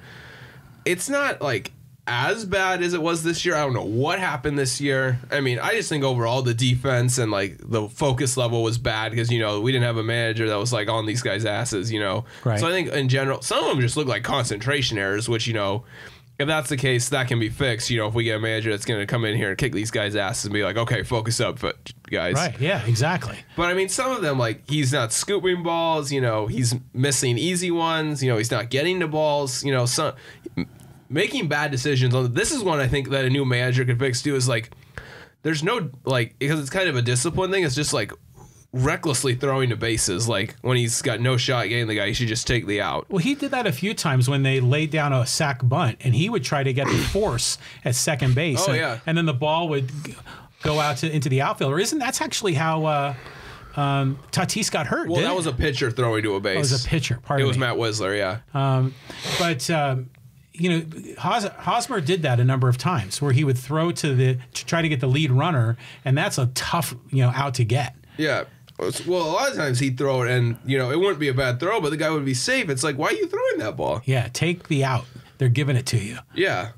It's not like as bad as it was this year. I don't know what happened this year. I mean, I just think overall the defense and like the focus level was bad because you know we didn't have a manager that was like on these guys' asses. You know, Right. so I think in general some of them just look like concentration errors, which you know. If that's the case, that can be fixed. You know, if we get a manager that's going to come in here and kick these guys' asses and be like, "Okay, focus up, guys." Right. Yeah, exactly. But I mean, some of them, like, he's not scooping balls, you know, he's missing easy ones, you know, he's not getting the balls, you know, some making bad decisions on this is one I think that a new manager could fix too is like there's no like because it's kind of a discipline thing, it's just like recklessly throwing to bases. Like when he's got no shot getting the guy, he should just take the out. Well, he did that a few times when they laid down a sack bunt, and he would try to get the force at second base. Oh, and, yeah. and then the ball would go out to into the outfield. Or isn't that's actually how uh, um, Tatis got hurt? Well, that it? was a pitcher throwing to a base. It was a pitcher. It was me. Matt Wisler, yeah. Um, But um, you know, Hos- Hosmer did that a number of times, where he would throw to the to try to get the lead runner, and that's a tough you know out to get. Yeah. Well, a lot of times he'd throw it, and you know it wouldn't be a bad throw, but the guy would be safe. It's like, why are you throwing that ball? Yeah, take the out. They're giving it to you. Yeah.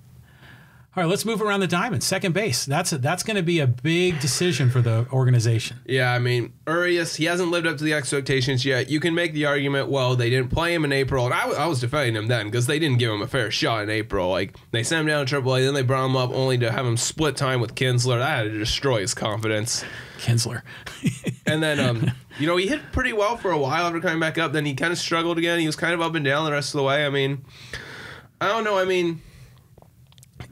All right, let's move around the diamond. Second base. That's that's going to be a big decision for the organization. Yeah, I mean, Urias, he hasn't lived up to the expectations yet. You can make the argument, well, they didn't play him in April, and I, w- I was defending him then because they didn't give him a fair shot in April. Like they sent him down to AAA, then they brought him up only to have him split time with Kinsler. That had to destroy his confidence. Kinsler. And then, um, you know, he hit pretty well for a while after coming back up. Then he kind of struggled again. He was kind of up and down the rest of the way. I mean, I don't know. I mean,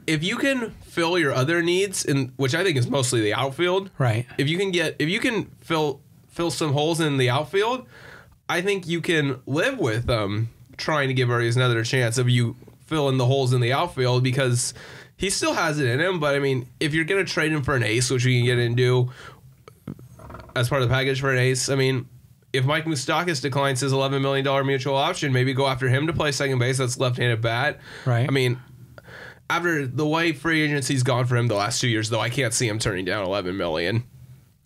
if you can fill your other needs, in which I think is mostly the outfield, right. if you can get if you can fill fill some holes in the outfield, I think you can live with um trying to give Urias another chance if you fill in the holes in the outfield because he still has it in him. But I mean, if you're gonna trade him for an ace, which we can get into as part of the package for an ace, I mean. If Mike Moustakas declines his $11 million mutual option, maybe go after him to play second base. That's left-handed bat. Right. I mean, after the way free agency's gone for him the last two years, though, I can't see him turning down 11 million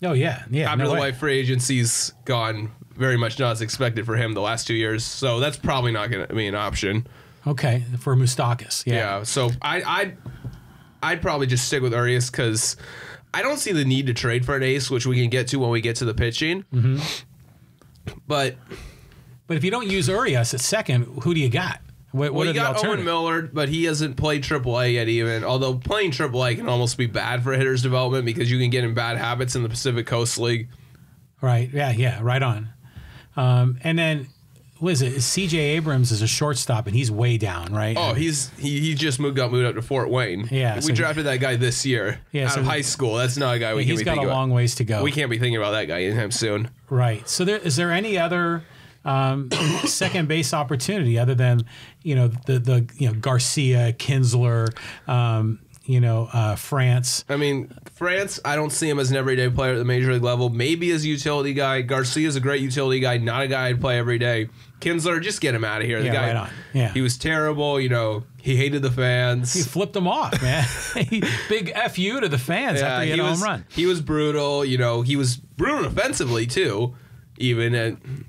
Oh yeah, yeah. after no the way. way free agency's gone very much not as expected for him the last two years. So that's probably not going to be an option. Okay, for Moustakas. Yeah. Yeah. So I, I, I'd probably just stick with Urias because I don't see the need to trade for an ace, which we can get to when we get to the pitching. Mm-hmm. But But if you don't use Urias at second, who do you got? What, well, you got Owen? Miller, but he hasn't played AAA yet. Even although playing AAA can almost be bad for hitter's development because you can get in bad habits in the Pacific Coast League. Right. Yeah. Yeah. Right on. Um, and then, what is it? C.J. Abrams is a shortstop, and he's way down. Right. Oh, he's he, he just moved got moved up to Fort Wayne. Yeah, we so- drafted that guy this year. Yeah, out so- of high school. That's not a guy we he's can be got a thinking long ways to go. We can't be thinking about that guy anytime soon. Right. So there is there any other um, second base opportunity other than you know the the you know Garcia, Kinsler, um, you know uh, France. I mean, France, I don't see him as an everyday player at the major league level. Maybe as a utility guy. Garcia's a great utility guy, not a guy I'd play every day. Kinsler, just get him out of here. The Yeah, guy, right on. Yeah. he was terrible. You know, he hated the fans. He flipped them off, man. Big fu to the fans after he hit a was, home run. He was brutal. You know, he was brutal offensively too. Even and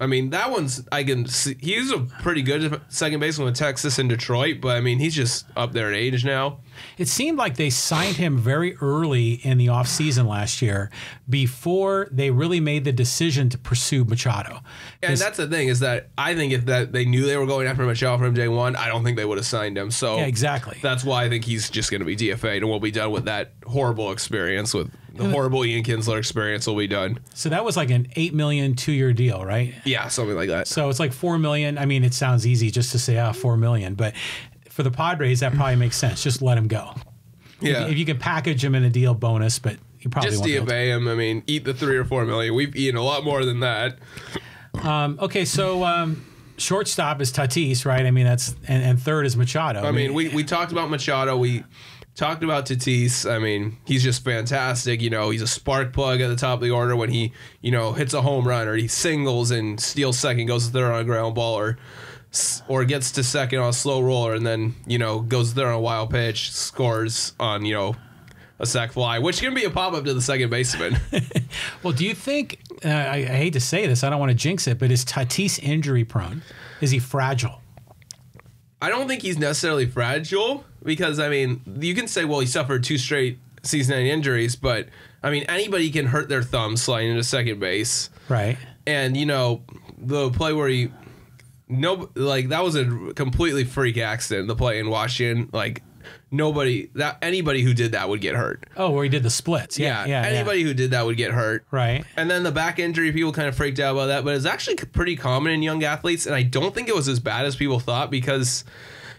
I mean that one's I can see he's a pretty good second baseman with Texas and Detroit, but I mean he's just up there in age now. It seemed like they signed him very early in the offseason last year before they really made the decision to pursue Machado. And that's the thing is that I think if that they knew they were going after Machado from day one, I don't think they would have signed him. So yeah, exactly. that's why I think he's just going to be DFA'd and we'll be done with that horrible experience with the horrible Ian Kinsler experience will be done. So that was like an eight million two year deal, right? Yeah, something like that. So it's like four million. I mean, it sounds easy just to say, ah, four million, but for the Padres, that probably makes sense. Just let him go. Yeah. If you can package him in a deal bonus, but you probably just won't. be able to. DFA him. I mean, eat the three or four million. We've eaten a lot more than that. Um, okay, so um, shortstop is Tatis, right? I mean, that's and, and third is Machado. I mean, we, we talked about Machado. We talked about Tatis. I mean, he's just fantastic. You know, he's a spark plug at the top of the order when he, you know, hits a home run or he singles and steals second, goes to third on a ground ball or or gets to second on a slow roller and then, you know, goes there on a wild pitch, scores on, you know, a sac fly, which can be a pop up to the second baseman. well, do you think? Uh, I, I hate to say this, I don't want to jinx it, but is Tatis injury prone? Is he fragile? I don't think he's necessarily fragile because I mean you can say well he suffered two straight season-ending injuries, but I mean anybody can hurt their thumb sliding into second base, Right. and you know the play where he no like that was a completely freak accident. The play in Washington, like nobody that anybody who did that would get hurt. Oh, where he did the splits. Yeah, yeah. yeah. anybody who did that would get hurt. Right. And then the back injury, people kind of freaked out about that, but it's actually pretty common in young athletes. And I don't think it was as bad as people thought because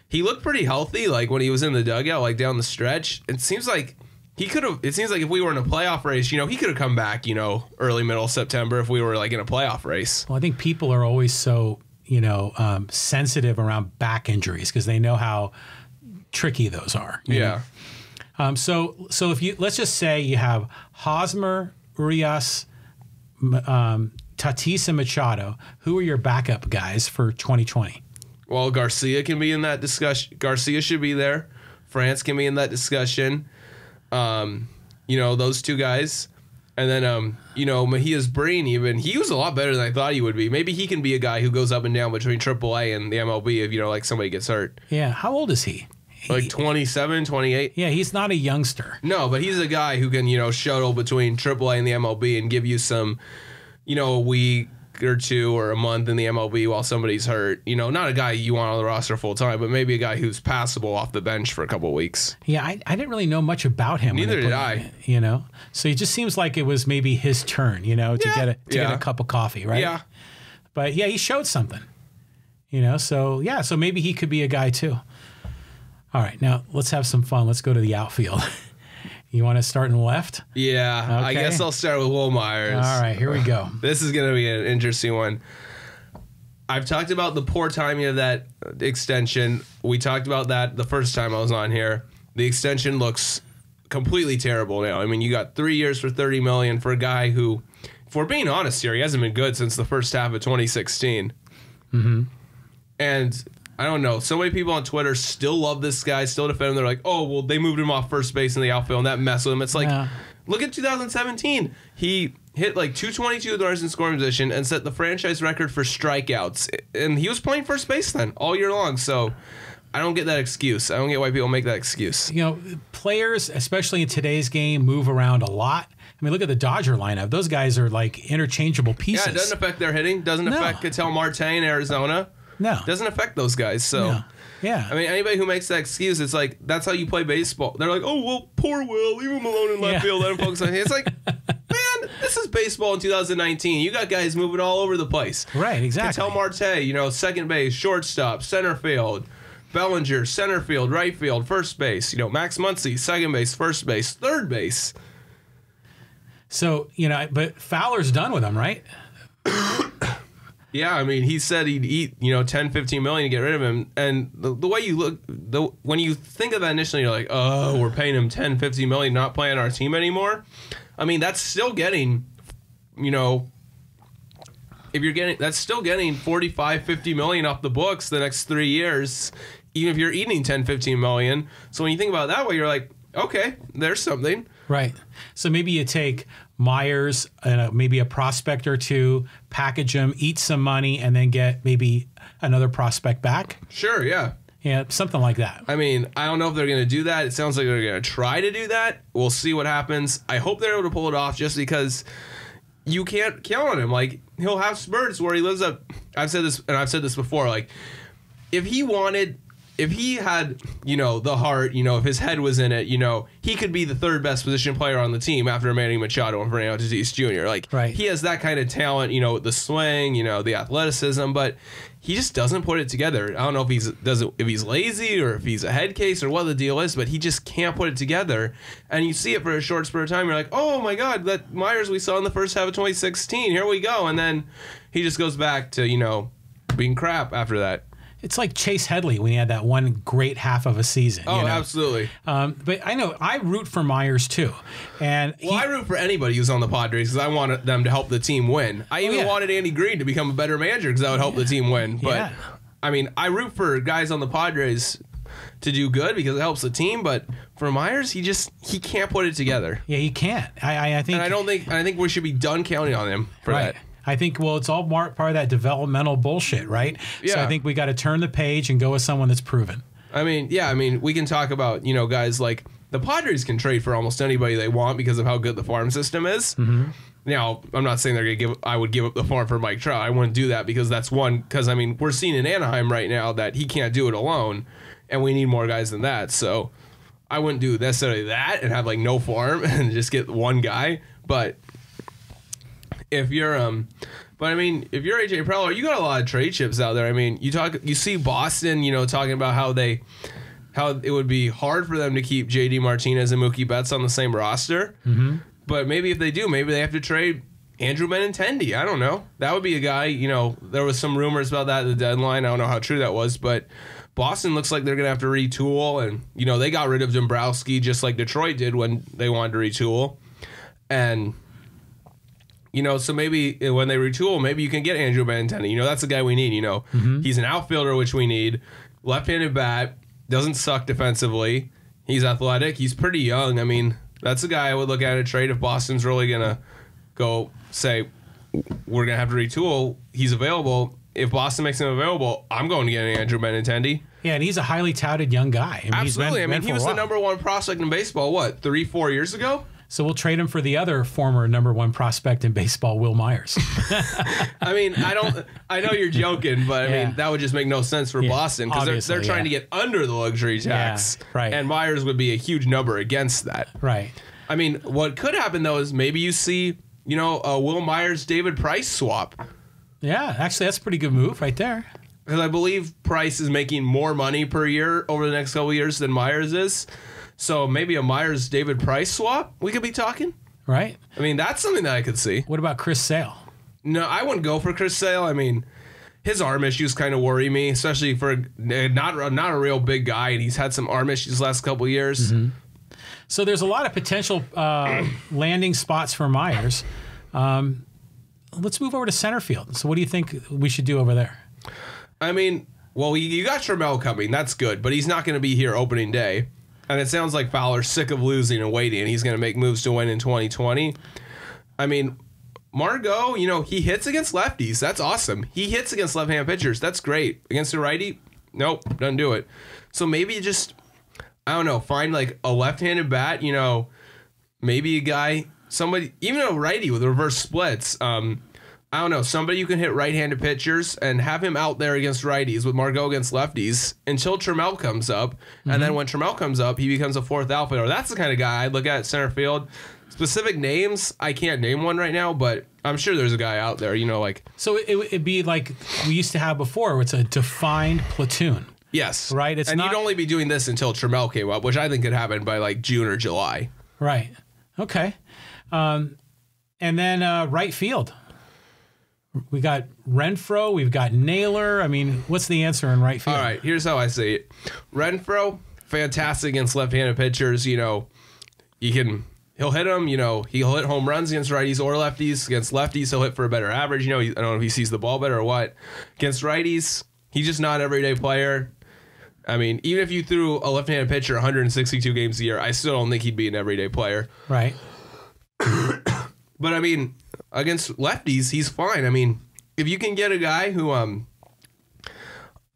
he looked pretty healthy, like when he was in the dugout, like down the stretch. It seems like he could have. It seems like if we were in a playoff race, you know, he could have come back, you know, early middle September if we were like in a playoff race. Well, I think people are always so you know um, sensitive around back injuries because they know how tricky those are. Yeah. Um, so so if you let's just say you have Hosmer, Urias, um, Tatis, and Machado. Who are your backup guys for 2020? Well, Garcia can be in that discussion. Garcia should be there. France can be in that discussion. Um, you know, those two guys. And then, um, you know, Mejias-Brean, even, he was a lot better than I thought he would be. Maybe he can be a guy who goes up and down between AAA and the MLB if, you know, like somebody gets hurt. Yeah, how old is he? Like 27, 28. Yeah, he's not a youngster. No, but he's a guy who can, you know, shuttle between AAA and the MLB and give you some, you know, a week or two or a month in the MLB while somebody's hurt. You know, not a guy you want on the roster full time, but maybe a guy who's passable off the bench for a couple of weeks. Yeah, I, I didn't really know much about him. Neither did I. him You know, so it just seems like it was maybe his turn. You know, to Yeah. get a to get a cup of coffee, right? Yeah. But yeah, he showed something. You know, so yeah, so maybe he could be a guy too. All right, now let's have some fun. Let's go to the outfield. you want to start in left? Yeah. I guess I'll start with Wil Myers. All right, here we go. This is going to be an interesting one. I've talked about the poor timing of that extension. We talked about that the first time I was on here. The extension looks completely terrible now. I mean, you got three years for thirty million for a guy who, for being honest here, he hasn't been good since the first half of 2016. Mm-hmm. And I don't know. So many people on Twitter still love this guy, still defend him. They're like, "Oh, well, they moved him off first base in the outfield, and that messed with him." It's like, Yeah. look at 2017. He hit like 222 with runners in scoring position and set the franchise record for strikeouts. And he was playing first base then all year long. So I don't get that excuse. I don't get why people make that excuse. You know, players, especially in today's game, move around a lot. I mean, look at the Dodger lineup. Those guys are like interchangeable pieces. Yeah, it doesn't affect their hitting. Doesn't No. affect Ketel Marte in Arizona. No. Doesn't affect those guys. So. no. Yeah. I mean, anybody who makes that excuse, it's like that's how you play baseball. They're like, "Oh well, poor Will, leave him alone in left Yeah. field, let him focus on." It's like, man, this is baseball in 2019. You got guys moving all over the place. right, exactly. Tell Marte, you know, second base, shortstop, center field. Bellinger, center field, right field, first base. You know, Max Muncy, second base, first base, third base. so, you know, but Fowler's done with him, right? Yeah, I mean, he said he'd eat, you know, 10, 15 million to get rid of him. And the, the way you look, the when you think of that initially, you're like, oh, we're paying him 10, 15 million, not playing our team anymore. I mean, that's still getting, you know, if you're getting, that's still getting 45, 50 million off the books the next three years, even if you're eating 10, 15 million. So when you think about it that way, you're like, okay, there's something. Right. So maybe you take Myers and uh, maybe a prospect or two, package them, eat some money, and then get maybe another prospect back. Sure, yeah. Yeah, something like that. I mean, I don't know if they're going to do that. It sounds like they're going to try to do that. We'll see what happens. I hope they're able to pull it off just because you can't count on him. Like, he'll have spurts where he lives up. I've said this, and I've said this before. Like, if he wanted, if he had, you know, the heart, you know, if his head was in it, you know, he could be the third best position player on the team after Manny Machado and Fernando Tatis Jr. Like, Right. he has that kind of talent, you know, the swing, you know, the athleticism, but he just doesn't put it together. I don't know if he's does it if he's lazy or if he's a head case or what the deal is, but he just can't put it together. And you see it for a short spurt of time. You're like, oh my god, that Myers we saw in the first half of 2016. Here we go, and then he just goes back to you know being crap after that. It's like Chase Headley when he had that one great half of a season. Oh, you know? absolutely. Um, but I know I root for Myers too, and Well, I root for anybody who's on the Padres because I want them to help the team win. I even Oh, yeah. wanted Andy Green to become a better manager because that would help the team win. But Yeah. I mean, I root for guys on the Padres to do good because it helps the team. But for Myers, he just he can't put it together, yeah, he can't. I, I, I think and I don't think I think we should be done counting on him for right. that. I think well, it's all part of that developmental bullshit, right? Yeah. So I think we got to turn the page and go with someone that's proven. I mean, yeah, I mean, we can talk about you know guys like the Padres can trade for almost anybody they want because of how good the farm system is. Mm-hmm. Now, I'm not saying they're gonna give. I would give up the farm for Mike Trout. I wouldn't do that because that's one. Because I mean, we're seeing in Anaheim right now that he can't do it alone, and we need more guys than that. So, I wouldn't do necessarily that and have like no farm and just get one guy. But if you're um but I mean, if you're AJ Preller, you got a lot of trade chips out there. I mean, you talk you see Boston, you know, talking about how they how it would be hard for them to keep JD Martinez and Mookie Betts on the same roster. Mm-hmm. But maybe if they do, maybe they have to trade Andrew Benintendi. I don't know. That would be a guy, you know, there was some rumors about that at the deadline. I don't know how true that was, but Boston looks like they're going to have to retool and you know, they got rid of Dombrowski just like Detroit did when they wanted to retool. And you know, so maybe uh, when they retool, maybe you can get Andrew Benintendi. You know, that's the guy we need. You know, he's an outfielder, which we need. Left-handed bat, doesn't suck defensively. He's athletic. He's pretty young. I mean, that's the guy I would look at a trade if Boston's really gonna go say we're gonna have to retool. He's available. If Boston makes him available, I'm going to get an Andrew Benintendi. Yeah, and he's a highly touted young guy. I mean, he's been- Absolutely. I mean, he was the number one prospect in baseball. What three, four years ago? So we'll trade him for the other former number one prospect in baseball, Wil Myers. I mean, I don't. I know you're joking, but I Yeah. mean that would just make no sense for Boston because they're, they're trying yeah. to get under the luxury tax, right. And Myers would be a huge number against that. right. I mean, what could happen though is maybe you see, you know, a Wil Myers David Price swap Yeah, actually, that's a pretty good move right there. because I believe Price is making more money per year over the next couple of years than Myers is. So maybe a Myers David Price swap we could be talking. Right. I mean, that's something that I could see. What about Chris Sale? No, I wouldn't go for Chris Sale. I mean, his arm issues kind of worry me, especially for not not a real big guy, and he's had some arm issues the last couple years. So there's a lot of potential uh, landing spots for Myers. Um, let's move over to center field. So what do you think we should do over there? I mean, well, you, you got Trammell coming, that's good, but he's not going to be here opening day, and it sounds like Fowler's sick of losing and waiting, and he's going to make moves to win in 2020. I mean. Margot, you know, he hits against lefties. That's awesome. He hits against left-hand pitchers. That's great. Against a righty, nope, doesn't do it. So maybe just, I don't know, find like a left-handed bat. You know, maybe a guy, somebody, even a righty with reverse splits. Um, I don't know, somebody you can hit right-handed pitchers and have him out there against righties with Margot against lefties until Trammell comes up, and then when Trammell comes up, he becomes a fourth outfielder. That's the kind of guy I'd look at center field. Specific names, I can't name one right now, but I'm sure there's a guy out there. You know, like So it, it'd be like we used to have before, it's a defined platoon. yes, Right, it's and not- you'd only be doing this until Trammell came up, which I think could happen by like June or July. Right. Okay. Um, and then uh, right field. We got Renfroe. We've got Naylor. I mean, what's the answer in right field? All right, here's how I see it. Renfroe, fantastic against left-handed pitchers. You know, you can he'll hit them. You know, he'll hit home runs against righties or lefties. Against lefties, he'll hit for a better average. You know, he, I don't know if he sees the ball better or what. Against righties, he's just not an everyday player. I mean, even if you threw a left-handed pitcher 162 games a year, I still don't think he'd be an everyday player. Right. But I mean, against lefties, he's fine. I mean, if you can get a guy who, um,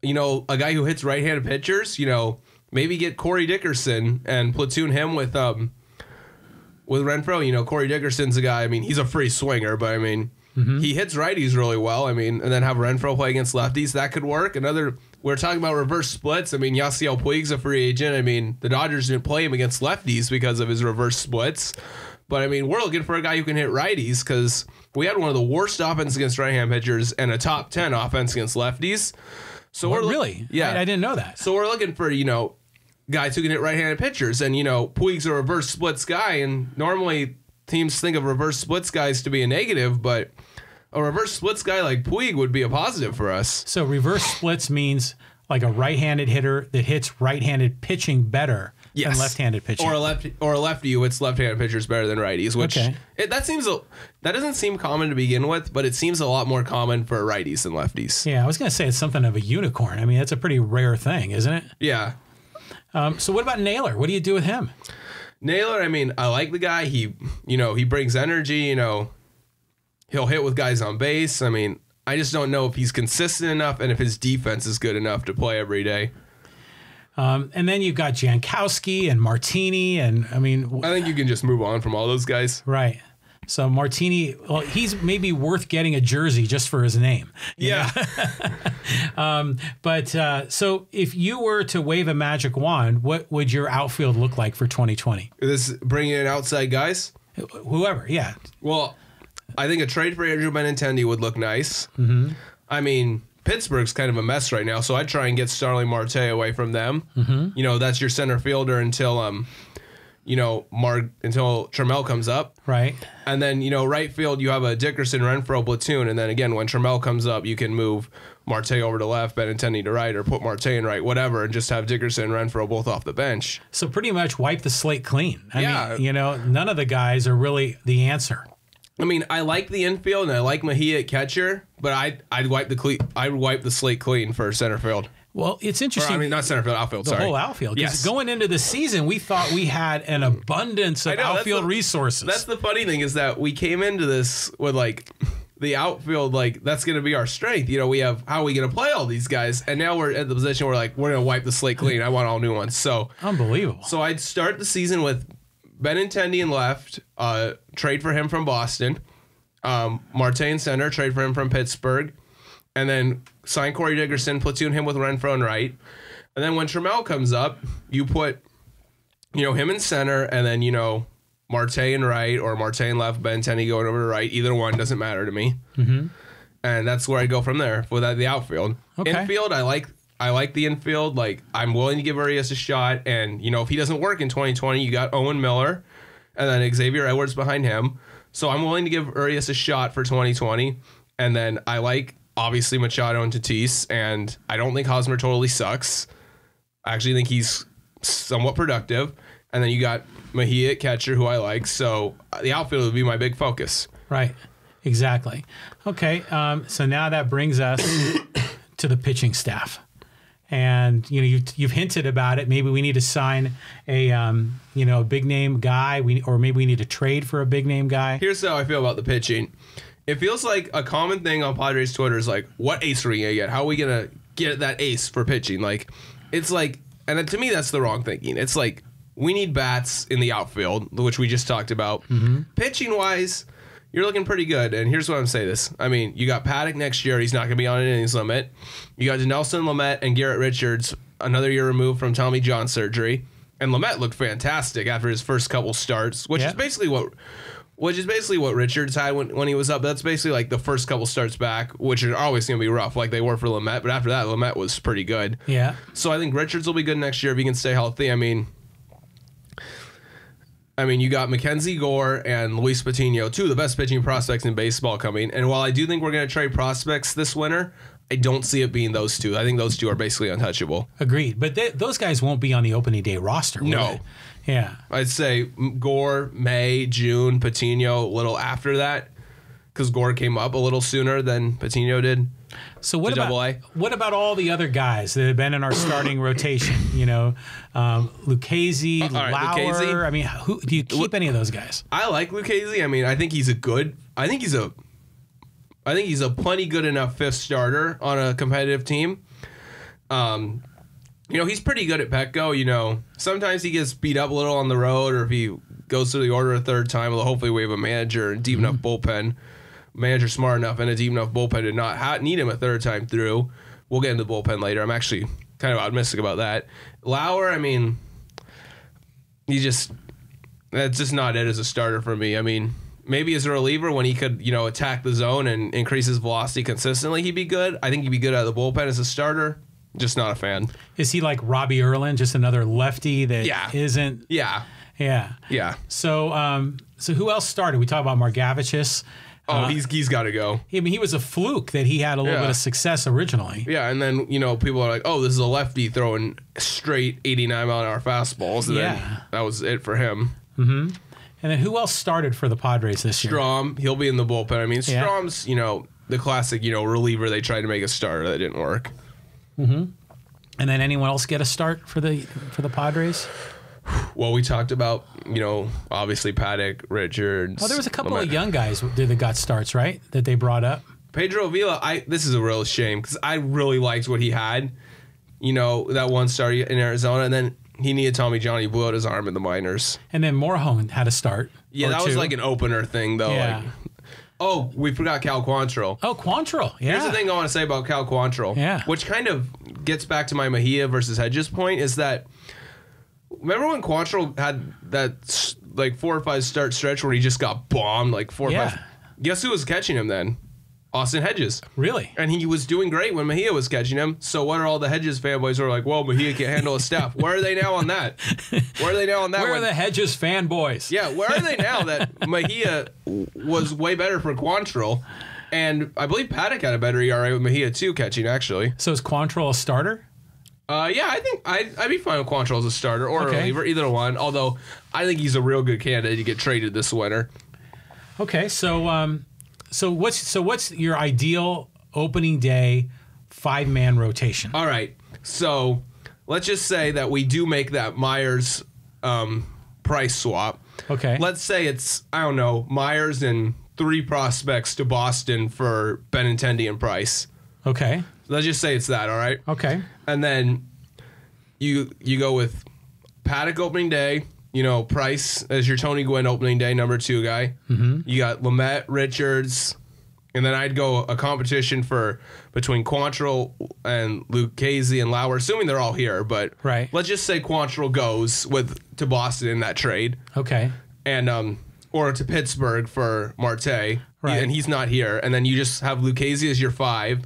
you know, a guy who hits right-handed pitchers, you know, maybe get Corey Dickerson and platoon him with, um, with Renfroe. You know, Corey Dickerson's a guy. I mean, he's a free swinger, but I mean, he hits righties really well. I mean, and then have Renfroe play against lefties that could work. Another. We're talking about reverse splits. I mean, Yasiel Puig's a free agent. I mean, the Dodgers didn't play him against lefties because of his reverse splits. But I mean, we're looking for a guy who can hit righties because we had one of the worst offense against right-hand pitchers and a top ten offense against lefties. So What, we're really? yeah. I, I didn't know that. So we're looking for you know guys who can hit right-handed pitchers, and you know Puig's a reverse splits guy, and normally teams think of reverse splits guys to be a negative, but a reverse splits guy like Puig would be a positive for us. So reverse splits means like a right-handed hitter that hits right-handed pitching better Yes. left-handed pitching. Or a left or a lefty who hits left-handed pitchers better than righties, which Okay. it, that seems a, that doesn't seem common to begin with, but it seems a lot more common for righties than lefties. yeah, I was going to say it's something of a unicorn. I mean, that's a pretty rare thing, isn't it? Yeah. Um, so what about Naylor? What do you do with him? Naylor, I mean, I like the guy. He, you know, he brings energy. You know, he'll hit with guys on base. I mean, I just don't know if he's consistent enough and if his defense is good enough to play every day. Um, and then you've got Jankowski and Martini, and I mean, I think you can just move on from all those guys. right. So Martini, well, he's maybe worth getting a jersey just for his name. Yeah. But uh, so if you were to wave a magic wand, what would your outfield look like for 2020? this bringing in outside guys. Whoever, yeah. Well, I think a trade for Andrew Benintendi would look nice. Mm-hmm. I mean, Pittsburgh's kind of a mess right now, so I'd try and get Starling Marte away from them. Mm-hmm. You know, that's your center fielder until um, you know, Mar until Trammell comes up. Right. And then, you know, right field, you have a Dickerson Renfroe platoon. And then again, when Trammell comes up, you can move Marte over to left, Benintendi to right, or put Marte in right, whatever, and just have Dickerson and Renfroe both off the bench. So pretty much wipe the slate clean. I Yeah. mean, you know, none of the guys are really the answer. I mean, I like the infield and I like Mejia at catcher, but I'd, I'd wipe the cle- I'd wipe the slate clean for center field. Well, it's Or, interesting. I mean, not center field, outfield. the sorry. whole outfield. Yes. going into the season, we thought we had an abundance of I know, that's outfield the- resources. That's the funny thing is that we came into this with like the outfield, like that's going to be our strength. You know, we have how are we going to play all these guys, and now we're at the position where like we're going to wipe the slate clean. I want all new ones. So, Unbelievable. so I'd start the season with Benintendi in left, uh, trade for him from Boston, um, Marte in center, trade for him from Pittsburgh, and then sign Corey Dickerson, platoon him with Renfroe and right, and then when Trammell comes up, you put you know, him in center, and then, you know, Marte in right or Marte in left, Benintendi going over to right. Either one doesn't matter to me. Mm-hmm. And that's where I go from there for that the outfield. Okay. Infield, I like I like the infield. Like I'm willing to give Urias a shot. And you know, if he doesn't work in 2020, you got Owen Miller, and then Xavier Edwards behind him. So I'm willing to give Urias a shot for 2020. And then I like obviously Machado and Tatis, and I don't think Hosmer totally sucks. I actually think he's somewhat productive. And then you got Mejia at catcher, who I like. So uh, the outfield would be my big focus. Right. Exactly. Okay. Um, so now that brings us to the pitching staff. And you know you've, you've hinted about it. Maybe we need to sign a um, you know a big name guy. We or maybe we need to trade for a big name guy. Here's how I feel about the pitching. It feels like a common thing on Padres Twitter is like, what ace are we gonna get? How are we gonna get that ace for pitching. Like it's like, and to me that's the wrong thinking. It's like we need bats in the outfield, which we just talked about. Pitching wise, you're looking pretty good. And here's what I'm saying: this. I mean, you got Paddack next year; he's not going to be on an innings limit. You got Nelson Lamet and Garrett Richards, another year removed from Tommy John surgery. And Lamet looked fantastic after his first couple starts, which Yeah. is basically what which is basically what Richards had when, when he was up. That's basically like the first couple starts back, which are always going to be rough, like they were for Lamet. But after that, Lamet was pretty good. Yeah. So I think Richards will be good next year if he can stay healthy. I mean, I mean, you got Mackenzie Gore and Luis Patino, two of the best pitching prospects in baseball coming. And while I do think we're going to trade prospects this winter, I don't see it being those two. I think those two are basically untouchable. Agreed. But they, those guys won't be on the opening day roster. No. they? Yeah. I'd say Gore, May, June, Patino a little after that because Gore came up a little sooner than Patino did. So what about A? what about all the other guys that have been in our starting rotation? You know, um, Lucchesi, right, Lauer. Lucchesi. I mean, who do you keep any of those guys? I like Lucchesi. I mean, I think he's a good. I think he's a. I think he's a plenty good enough fifth starter on a competitive team. Um, you know, he's pretty good at Petco. You know, sometimes he gets beat up a little on the road, or if he goes through the order a third time, well, hopefully we have a manager and deep enough bullpen, manager smart enough and a deep enough bullpen to not ha- need him a third time through. We'll get into the bullpen later. I'm actually kind of optimistic about that. Lauer, I mean, he just that's just not it as a starter for me. I mean, maybe as a reliever when he could, you know, attack the zone and increase his velocity consistently, he'd be good. I think he'd be good out of the bullpen as a starter. Just not a fan. Is he like Robbie Erlin, just another lefty that Yeah. not Yeah, Yeah. yeah. So, um, so who else started? We talked about Margevicius. Oh, uh, he's he's got to go. I mean, he was a fluke that he had a little Yeah. bit of success originally. Yeah, and then you know people are like, "Oh, this is a lefty throwing straight 89 mile an hour fastballs," and Yeah. then that was it for him. Mm-hmm. And then who else started for the Padres this year? Strahm, he'll be in the bullpen. I mean, Yeah. Strahm's you know the classic you know reliever they tried to make a starter that didn't work. Mm-hmm. And then anyone else get a start for the for the Padres? Well, we talked about you know obviously Paddack, Richards. Well, there was a couple of young guys that got starts, right? That they brought up. Pedro Avila, I this is a real shame because I really liked what he had. You know that one start in Arizona, and then he needed Tommy John. He blew out his arm in the minors. And then Morejon had a start. Yeah, that was like an opener thing though. Yeah. Like, oh, we forgot Cal Quantrill. Oh, Quantrill. Yeah. Here's the thing I want to say about Cal Quantrill. Yeah. Which kind of gets back to my Mejia versus Hedges point is that remember when Quantrill had that like four or five start stretch where he just got bombed like four or five. Guess who was catching him then? Austin Hedges. Really? And he was doing great when Mejia was catching him. So what are all the Hedges fanboys who are like, well, Mejia can't handle his stuff? Where are they now on that? Where are they now on that Where one? are the Hedges fanboys? Yeah, where are they now that Mejia was way better for Quantrill? And I believe Paddack had a better ERA with Mejia too, catching actually. So is Quantrill a starter? Uh, yeah, I think I'd, I'd be fine with Quantrill as a starter or Okay. a reliever, either one. Although I think he's a real good candidate to get traded this winter. Okay, so um, so what's so what's your ideal opening day five man rotation? All right, so let's just say that we do make that Myers um, price swap. Okay. Let's say it's I don't know Myers and three prospects to Boston for Benintendi and Price. Okay. Let's just say it's that. All right. Okay. and then you you go with Paddack opening day. You know, Price as your Tony Gwynn opening day number two guy. Mm-hmm. You got Lamet, Richards, and then I'd go a competition for between Quantrill and Casey and Lauer, assuming they're all here. But Right. let's just say Quantrill goes with to Boston in that trade, Okay. and um or to Pittsburgh for Marte, Right. and he's not here, and then you just have Lucchesi as your five.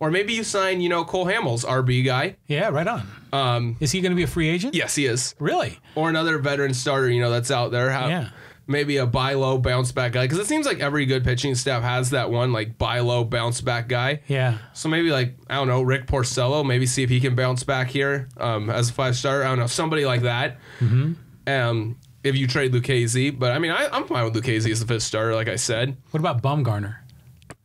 Or maybe you sign, you know, Cole Hamels, RB guy. Yeah, right on. Um, Is he going to be a free agent? Yes, he is. Really? Or another veteran starter, you know, that's out there. Have, Yeah. Maybe a buy low bounce back guy because it seems like every good pitching staff has that one like buy low bounce back guy. Yeah. So maybe like I don't know Rick Porcello. Maybe see if he can bounce back here um, as a five star. I don't know somebody like that. Mm-hmm. Um, if you trade Lucchesi, but I mean I, I'm fine with Lucchesi as the fifth starter. Like I said, What about Bumgarner?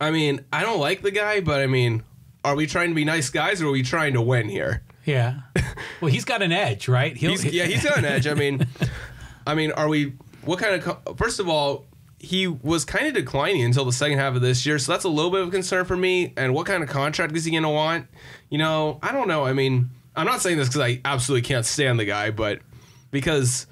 I mean I don't like the guy, but I mean, are we trying to be nice guys or are we trying to win here? Yeah. well, he's got an edge, right? He'll, He's, yeah, he's got an edge. I mean, I mean, are we? What kind of? First of all, he was kind of declining until the second half of this year, so that's a little bit of a concern for me. And what kind of contract is he going to want? You know, I don't know. I mean, I'm not saying this because I absolutely can't stand the guy, but because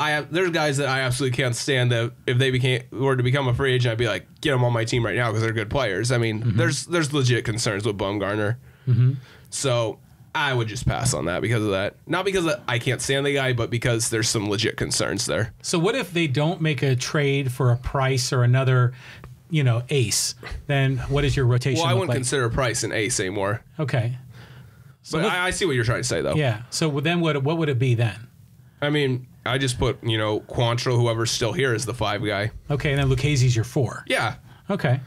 I have, there's guys that I absolutely can't stand that if they became were to become a free agent, I'd be like, get them on my team right now because they're good players. I mean, mm-hmm. there's there's legit concerns with Bumgarner, mm-hmm. so I would just pass on that because of that. Not because I can't stand the guy, but because there's some legit concerns there. So what if they don't make a trade for a price or another, you know, ace? Then what is your rotation? Well, I wouldn't like? consider Price an ace anymore. Okay. But what- I, I see what you're trying to say, though. Yeah. So then what what would it be then? I mean, I just put you know Quantrill, whoever's still here, is the five guy. Okay, and then Lucchesi's your four. Yeah. Okay.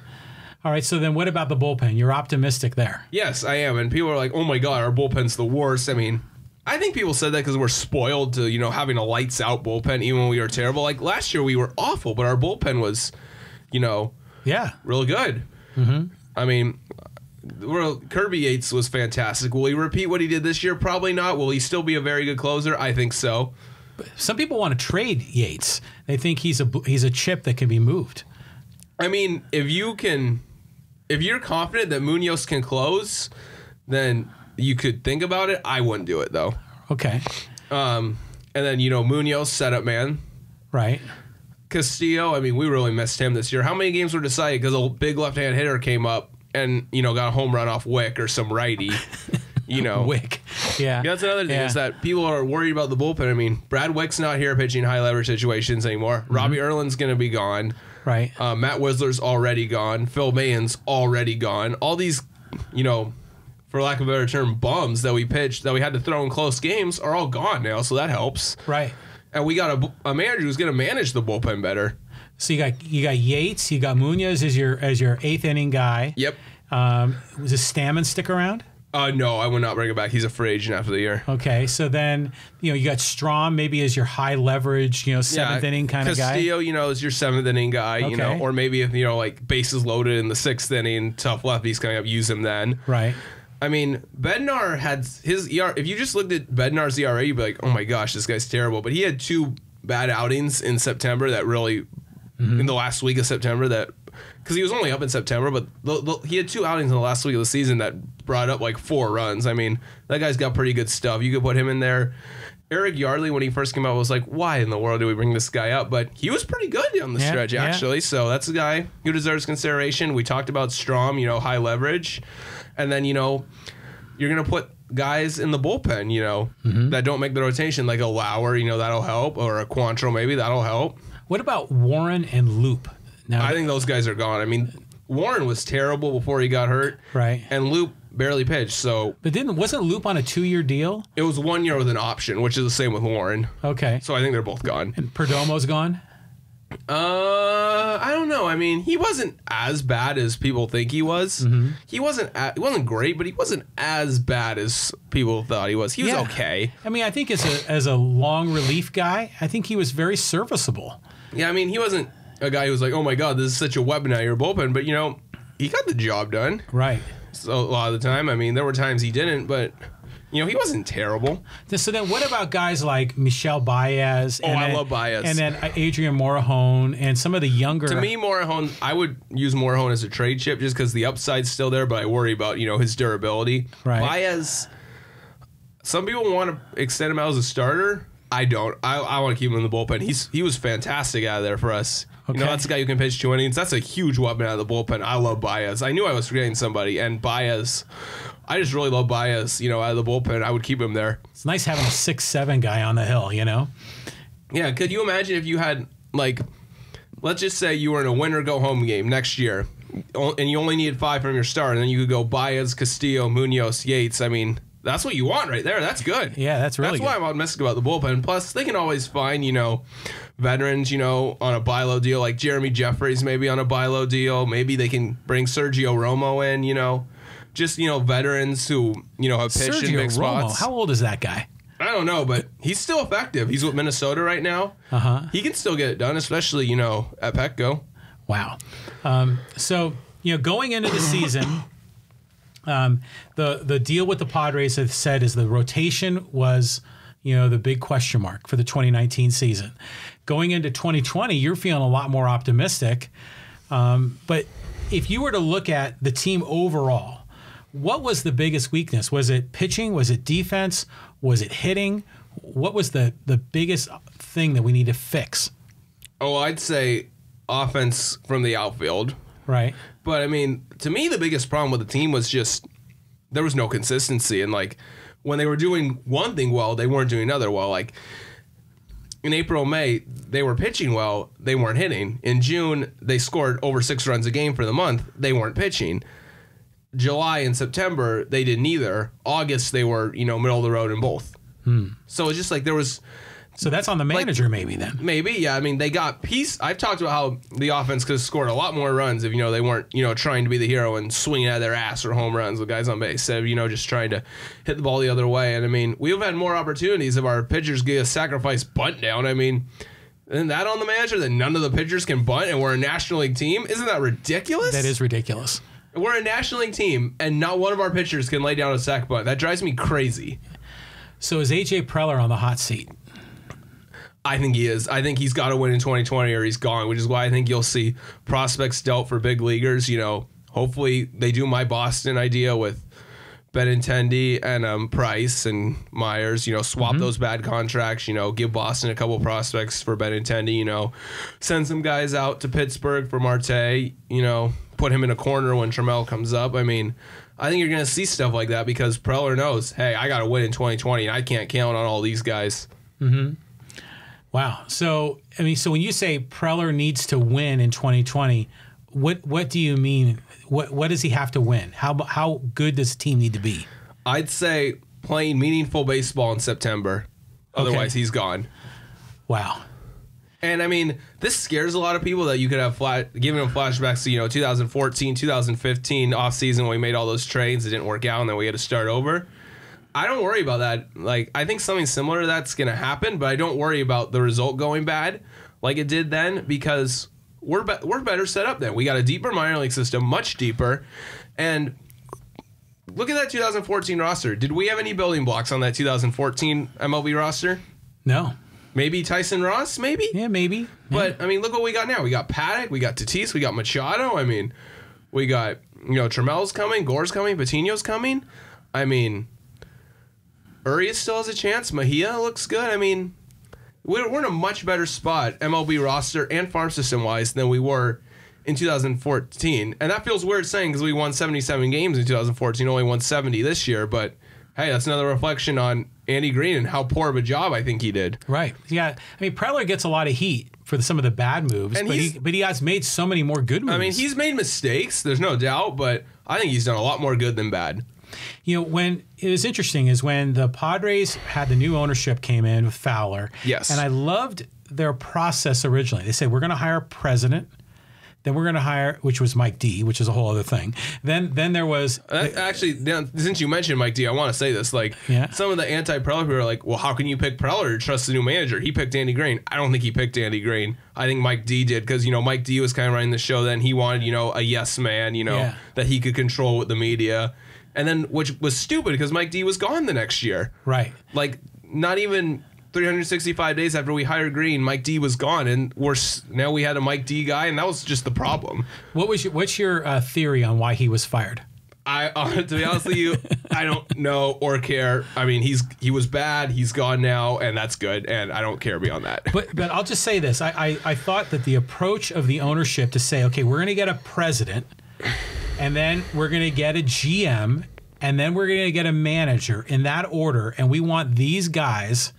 All right. So then what about the bullpen? You're optimistic there. Yes, I am. And people are like, "Oh my god, our bullpen's the worst." I mean, I think people said that because we're spoiled to you know having a lights out bullpen, even when we were terrible. Like last year, we were awful, but our bullpen was, you know, Yeah. real good. Mm-hmm. I mean, well, Kirby Yates was fantastic. Will he repeat what he did this year? Probably not. Will he still be a very good closer? I think so. Some people want to trade Yates. They think he's a he's a chip that can be moved. I mean, if you can, if you're confident that Munoz can close, then you could think about it. I wouldn't do it though. Okay. Um, and then you know Munoz setup man. Right. Castillo, I mean, we really missed him this year. How many games were decided because a big left-hand hitter came up and you know got a home run off Wieck or some righty? You know, Wieck. Yeah. That's another thing Yeah. is that people are worried about the bullpen. I mean, Brad Wieck's not here pitching high leverage situations anymore. Mm-hmm. Robbie Erlin's going to be gone. Right. Uh, Matt Wisler's already gone. Phil Maton's already gone. All these, you know, for lack of a better term, bums that we pitched that we had to throw in close games are all gone now. So that helps. right. And we got a, a manager who's going to manage the bullpen better. So you got you got Yates, you got Munoz as your as your eighth inning guy. Yep. Um, was this Stammen stick around? Uh, no, I would not bring it back. He's a free agent after the year. Okay, so then you know you got Strahm maybe as your high leverage, you know seventh inning kind of guy. Castillo, you know, is your seventh inning guy, okay. you know, or maybe if you know, like bases loaded in the sixth inning, tough lefties coming up, use him then. Right. I mean, Bednar had his ER. If you just looked at Bednar's ERA, you'd be like, oh my gosh, this guy's terrible. But he had two bad outings in September that really, in the last week of September, that because he was only up in September, but the, the, he had two outings in the last week of the season that brought up like four runs. I mean, that guy's got pretty good stuff. You could put him in there. Eric Yardley, when he first came out, was like, why in the world do we bring this guy up? But he was pretty good on the Yeah, stretch, yeah. actually. So that's a guy who deserves consideration. We talked about Strahm, you know, high leverage. And then, you know, you're going to put guys in the bullpen, you know, Mm-hmm. that don't make the rotation, like a Lauer, you know, that'll help, or a Quantrill, maybe that'll help. What about Warren and Loup? Now, I think those guys are gone. I mean, Warren was terrible before he got hurt, right. and Loup barely pitched. So But didn't wasn't Loup on a two year deal? it was one year with an option, which is the same with Warren. Okay. So I think they're both gone. And Perdomo's gone. Uh, I don't know. I mean, he wasn't as bad as people think he was. Mm-hmm. He wasn't. A, he wasn't great, but he wasn't as bad as people thought he was. He was Yeah. okay. I mean, I think as a as a long relief guy, I think he was very serviceable. Yeah, I mean, he wasn't a guy who was like, "Oh my god, this is such a weapon out of your bullpen," but you know, he got the job done. Right. So a lot of the time, I mean, there were times he didn't, but you know, he wasn't terrible. So then, what about guys like Michel Baez? Oh, I love Baez. And then uh, Adrian Morejon and some of the younger. To me, Morejon, I would use Morejon as a trade chip just because the upside's still there, but I worry about you know his durability. Right. Baez, some people want to extend him out as a starter. I don't. I, I want to keep him in the bullpen. He's he was fantastic out of there for us. You know, that's a guy who can pitch two innings. That's a huge weapon out of the bullpen. I love Baez. I knew I was forgetting somebody, and Baez. I just really love Baez. You know, out of the bullpen, I would keep him there. it's nice having a six seven guy on the hill. You know. Yeah, could you imagine if you had like, let's just say you were in a win or go home game next year, and you only needed five from your start, and then you could go Baez, Castillo, Munoz, Yates. I mean, that's what you want right there. That's good. Yeah, that's really That's why I'm optimistic about the bullpen. Plus, they can always find you know veterans, you know, on a buy low deal, like Jeremy Jeffress, maybe on a buy low deal. Maybe they can bring Sergio Romo in. You know, just you know veterans who you know have pitched in Sergio big Romo. spots. How old is that guy? I don't know, but he's still effective. He's with Minnesota right now. Uh huh. He can still get it done, especially you know at Petco. Wow. Um, so you know, going into the season, um, the the deal with the Padres have said is the rotation was you know, the big question mark for the 2019 season. Going into 2020, you're feeling a lot more optimistic. Um, but if you were to look at the team overall, what was the biggest weakness? Was it pitching? Was it defense? Was it hitting? What was the the biggest thing that we need to fix? Oh, I'd say offense from the outfield. Right. But I mean, to me, the biggest problem with the team was just there was no consistency. And like when they were doing one thing well, they weren't doing another well. Like in April, May, they were pitching well, they weren't hitting. In June, they scored over six runs a game for the month, they weren't pitching. July and September, they didn't either. August, they were, you know, middle of the road in both. Hmm. So it's just like there was So that's on the manager, maybe then. Maybe, yeah. I mean, they got peace. I've talked about how the offense could have scored a lot more runs if you know they weren't you know trying to be the hero and swinging at their ass or home runs with guys on base instead of you know just trying to hit the ball the other way. And I mean, we've had more opportunities if our pitchers get a sacrifice bunt down. I mean. Isn't that on the manager that none of the pitchers can bunt and we're a National League team? Isn't that ridiculous? That is ridiculous. We're a National League team and not one of our pitchers can lay down a sack bunt. That drives me crazy. So is AJ Preller on the hot seat? I think he is. I think he's got to win in 2020 or he's gone, which is why I think you'll see prospects dealt for big leaguers. You know, hopefully they do my Boston idea with Benintendi and um, Price and Myers. You know, swap those bad contracts. You know, give Boston a couple prospects for Benintendi. You know, send some guys out to Pittsburgh for Marte. You know, put him in a corner when Trammell comes up. I mean. I think you're going to see stuff like that because Preller knows, hey, I got to win in 2020 and I can't count on all these guys. Wow. So I mean, so when you say Preller needs to win in 2020, what what do you mean? What what does he have to win? How how good does the team need to be? I'd say playing meaningful baseball in September. Otherwise, he's gone. Wow. And I mean, this scares a lot of people that you could have flat, giving them flashbacks to, you know, 2014, 2015 off season when we made all those trades. It didn't work out and then we had to start over. I don't worry about that. Like, I think something similar to that's going to happen, but I don't worry about the result going bad like it did then because we're, be- we're better set up then. We got a deeper minor league system, much deeper. And look at that 2014 roster. Did we have any building blocks on that 2014 MLB roster? No. Maybe Tyson Ross, maybe? Yeah, maybe. But I mean, look what we got now. We got Paddack, we got Tatis, we got Machado. I mean, we got you know Trammell's coming, Gore's coming, Patino's coming. I mean, Urias still has a chance. Mejia looks good. I mean, we're, we're in a much better spot MLB roster and farm system wise than we were in 2014. And that feels weird saying because we won 77 games in 2014, only won 70 this year. But hey, that's another reflection on Andy Green and how poor of a job I think he did. Right. Yeah. I mean, Preller gets a lot of heat for some of the bad moves, And but he but he has made so many more good moves. I mean, he's made mistakes. There's no doubt, but I think he's done a lot more good than bad. You know when it was interesting is when the Padres had the new ownership came in with Fowler. Yes. And I loved their process originally. They said we're going to hire a president. Then we're going to hire, which was Mike D, which is a whole other thing. Then, then there was Uh, Actually, now, since you mentioned Mike D, I want to say this. Like, Yeah. some of the anti-Preller people are like, "Well, how can you pick Preller to trust the new manager? He picked Andy Green. I don't think he picked Andy Green. I think Mike D did because you know Mike D was kind of running the show. Then he wanted you know a yes man, you know Yeah. that he could control with the media, and then which was stupid because Mike D was gone the next year. right. Like, not even 365 days after we hired Green, Mike D was gone, and we're now we had a Mike D guy, and that was just the problem. What was your, what's your uh, theory on why he was fired? I uh, to be honest with you, I don't know or care. I mean, he's he was bad. He's gone now, and that's good. And I don't care beyond that. But but I'll just say this: I, I I thought that the approach of the ownership to say, okay, we're going to get a president, and then we're going to get a GM, and then we're going to get a manager in that order, and we want these guys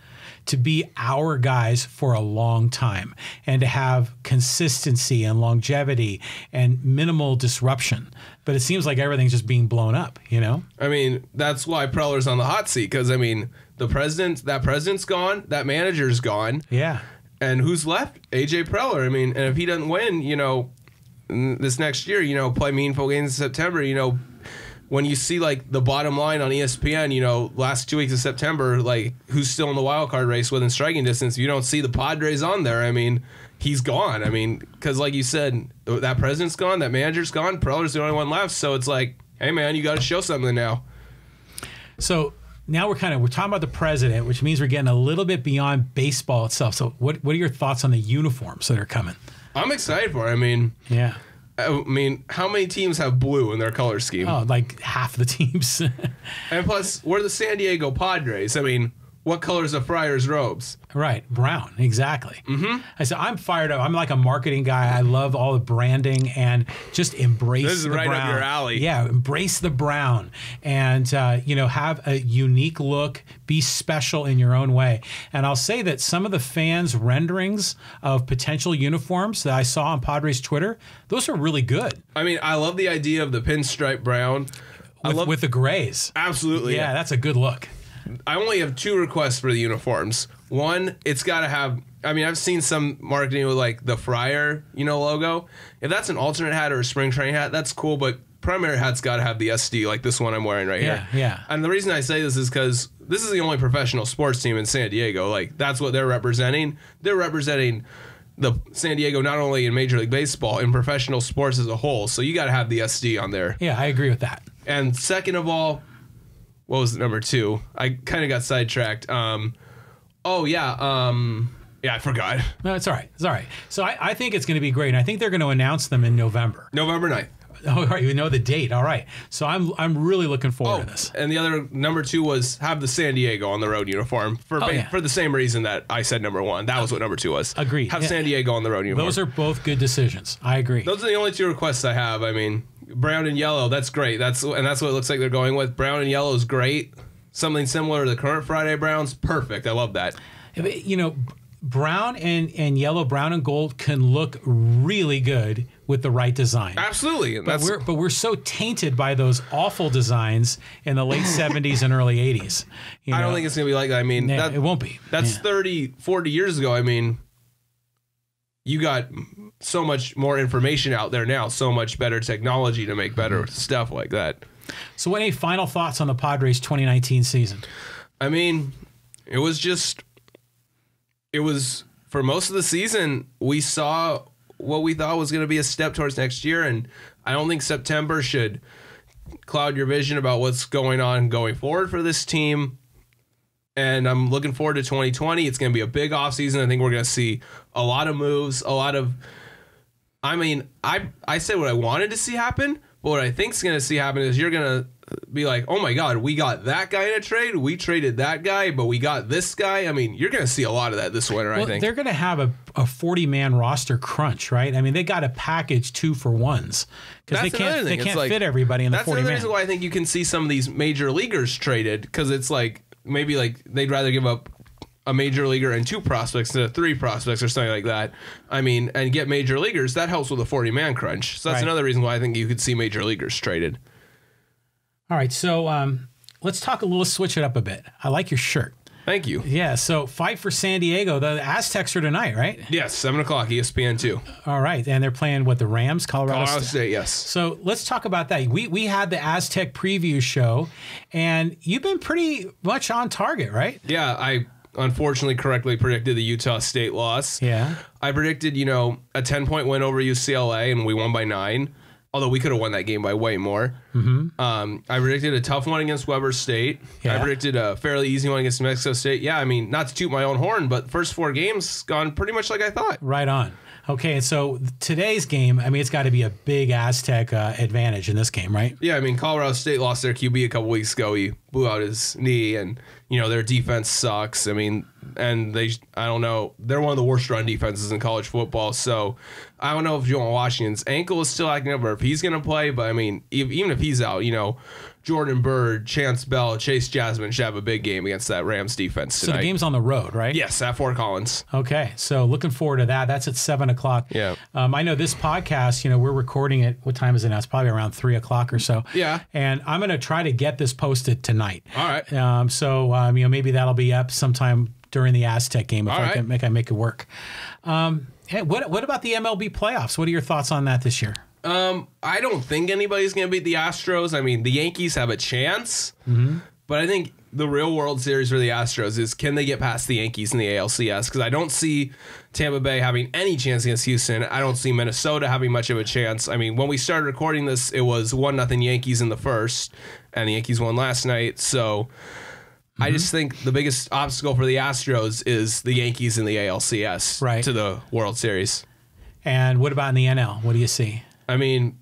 to be our guys for a long time and to have consistency and longevity and minimal disruption. But it seems like everything's just being blown up, you know? I mean, that's why Preller's on the hot seat because I mean, the president, that president's gone, that manager's gone, Yeah. and who's left? AJ Preller. I mean, and if he doesn't win, you know, this next year, you know, play meaningful games in September, you know. When you see like the bottom line on ESPN, you know, last two weeks of September, like who's still in the wild card race within striking distance, you don't see the Padres on there. I mean, he's gone. I mean, because like you said, that president's gone, that manager's gone, Preller's the only one left. So it's like, hey man, you got to show something now. So now we're kind of we're talking about the president, which means we're getting a little bit beyond baseball itself. So, what what are your thoughts on the uniforms that are coming? I'm excited for. it. I mean, Yeah. I mean, how many teams have blue in their color scheme? Oh, like half the teams. And plus, we're the San Diego Padres. I mean, what color is the Friars' robes? right, brown, exactly. Mm-hmm. I said I'm fired up. I'm like a marketing guy. I love all the branding and just embrace. This is the right up brown. your alley. Yeah, embrace the brown, and uh, you know have a unique look. Be special in your own way. And I'll say that some of the fans' renderings of potential uniforms that I saw on Padres Twitter, those are really good I mean, I love the idea of the pinstripe brown. I love with the grays. absolutely. Yeah, that's a good look. I only have two requests for the uniforms. One, it's got to have. I mean, I've seen some marketing with like the Friar, you know, logo. If that's an alternate hat or a spring training hat, that's cool. But primary hat's got to have the SD, like this one I'm wearing right Yeah, here. yeah. And the reason I say this is because this is the only professional sports team in San Diego. Like that's what they're representing. They're representing the San Diego not only in Major League Baseball in professional sports as a whole. So you got to have the SD on there. Yeah, I agree with that. And second of all, what was number two? I kind of got sidetracked. Um, oh yeah, um, yeah, I forgot. No, it's all right. It's all right. So I, I think it's going to be great. And I think they're going to announce them in November. November 9th. Oh, all right. You know the date. All right. So I'm I'm really looking forward Oh, to this. and the other number two was have the San Diego on the road uniform for ba- Oh, yeah. for the same reason that I said number one. That was what number two was. Agreed. Have Yeah. San Diego on the road uniform. Those are both good decisions. I agree. Those are the only two requests I have. I mean, brown and yellow. That's great. That's and that's what it looks like they're going with. Brown and yellow is great. Something similar to the current Friday Browns. Perfect. I love that. You know, brown and, and yellow, brown and gold can look really good with the right design. Absolutely. But that's we're but we're so tainted by those awful designs in the late 70s and early 80s. You I don't think it's gonna be like that. I mean, Yeah, that, it won't be. That's Yeah. 30, 40 years ago. I mean, you got so much more information out there now, so much better technology to make better mm-hmm. stuff like that. So, what any final thoughts on the Padres 2019 season? I mean, it was just, it was for most of the season, we saw what we thought was going to be a step towards next year. And I don't think September should cloud your vision about what's going on going forward for this team. And I'm looking forward to 2020. It's going to be a big offseason. I think we're going to see a lot of moves, a lot of. I mean, I I said what I wanted to see happen, but what I think is going to see happen is you're going to be like, oh my God, we got that guy in a trade. We traded that guy, but we got this guy. I mean, you're going to see a lot of that this winter, I think. they're going to have a, a 40 man roster crunch, right? I mean, they got to package two for ones because they can't they can't like- fit everybody in the That's 40 another man. reason why I think you can see some of these major leaguers traded because it's like maybe like they'd rather give up a major leaguer and two prospects instead of three prospects or something like that. I mean, and get major leaguers that helps with a forty man crunch. So that's Right. another reason why I think you could see major leaguers traded. All right, so um, let's talk a little, switch it up a bit. I like your shirt. Thank you. Yeah, so fight for San Diego. The Aztecs are tonight, right? Yes, seven o'clock, ESPN two. All right, and they're playing what the Rams, Colorado. Colorado State. State. Yes. So let's talk about that. We we had the Aztec preview show, and you've been pretty much on target, right? Yeah, I unfortunately correctly predicted the Utah State loss. Yeah. I predicted, you know, a 10 point win over UCLA, and we won by nine. Although we could have won that game by way more. Mm-hmm. Um, I predicted a tough one against Weber State. Yeah. I predicted a fairly easy one against New Mexico State. Yeah, I mean, not to toot my own horn, but first four games gone pretty much like I thought. Right on. Okay, and so today's game, I mean, it's got to be a big Aztec uh, advantage in this game, right? Yeah, I mean, Colorado State lost their QB a couple weeks ago. He blew out his knee, and you know their defense sucks. I mean, and they, I don't know, they're one of the worst run defenses in college football. So I don't know if Juwan Washington's ankle is still acting up or if he's going to play. But I mean, ev- even if he's out, you know, Jordan Byrd, Chance Bell, Chase Jasmin should have a big game against that Rams defense tonight. So the game's on the road, right? yes, at Fort Collins. Okay, so looking forward to that. That's at seven o'clock. Yeah. Um, I know this podcast. You know, we're recording it. What time is it now? It's probably around three o'clock or so. Yeah. And I'm going to try to get this posted tonight. All right. Um, so um, you know, maybe that'll be up sometime during the Aztec game if All I right. can make I make it work. Um, hey, what what about the MLB playoffs? What are your thoughts on that this year? Um, I don't think anybody's going to beat the Astros. I mean, the Yankees have a chance, but I think the real World Series for the Astros is can they get past the Yankees in the ALCS? Because I don't see Tampa Bay having any chance against Houston. I don't see Minnesota having much of a chance. I mean, when we started recording this, it was one nothing Yankees in the first, and the Yankees won last night. So I just think the biggest obstacle for the Astros is the Yankees in the ALCS Right. to the World Series. And what about in the NL? What do you see? I mean,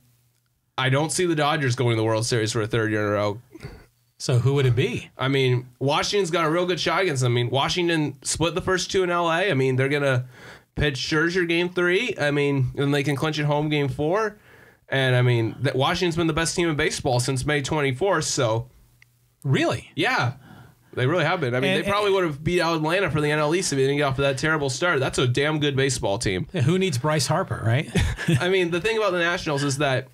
I don't see the Dodgers going to the World Series for a third year in a row. So who would it be? I mean, Washington's got a real good shot against them. I mean, Washington split the first two in LA. I mean, they're gonna pitch Scherzer game three. I mean, and they can clinch at home game four. And I mean, that Washington's been the best team in baseball since May 24th. So Really? yeah, they really have been. I mean, And- they probably would have beat out Atlanta for the NL East if they didn't get off to that terrible start. That's a damn good baseball team. Who needs Bryce Harper, right? I mean, the thing about the Nationals is that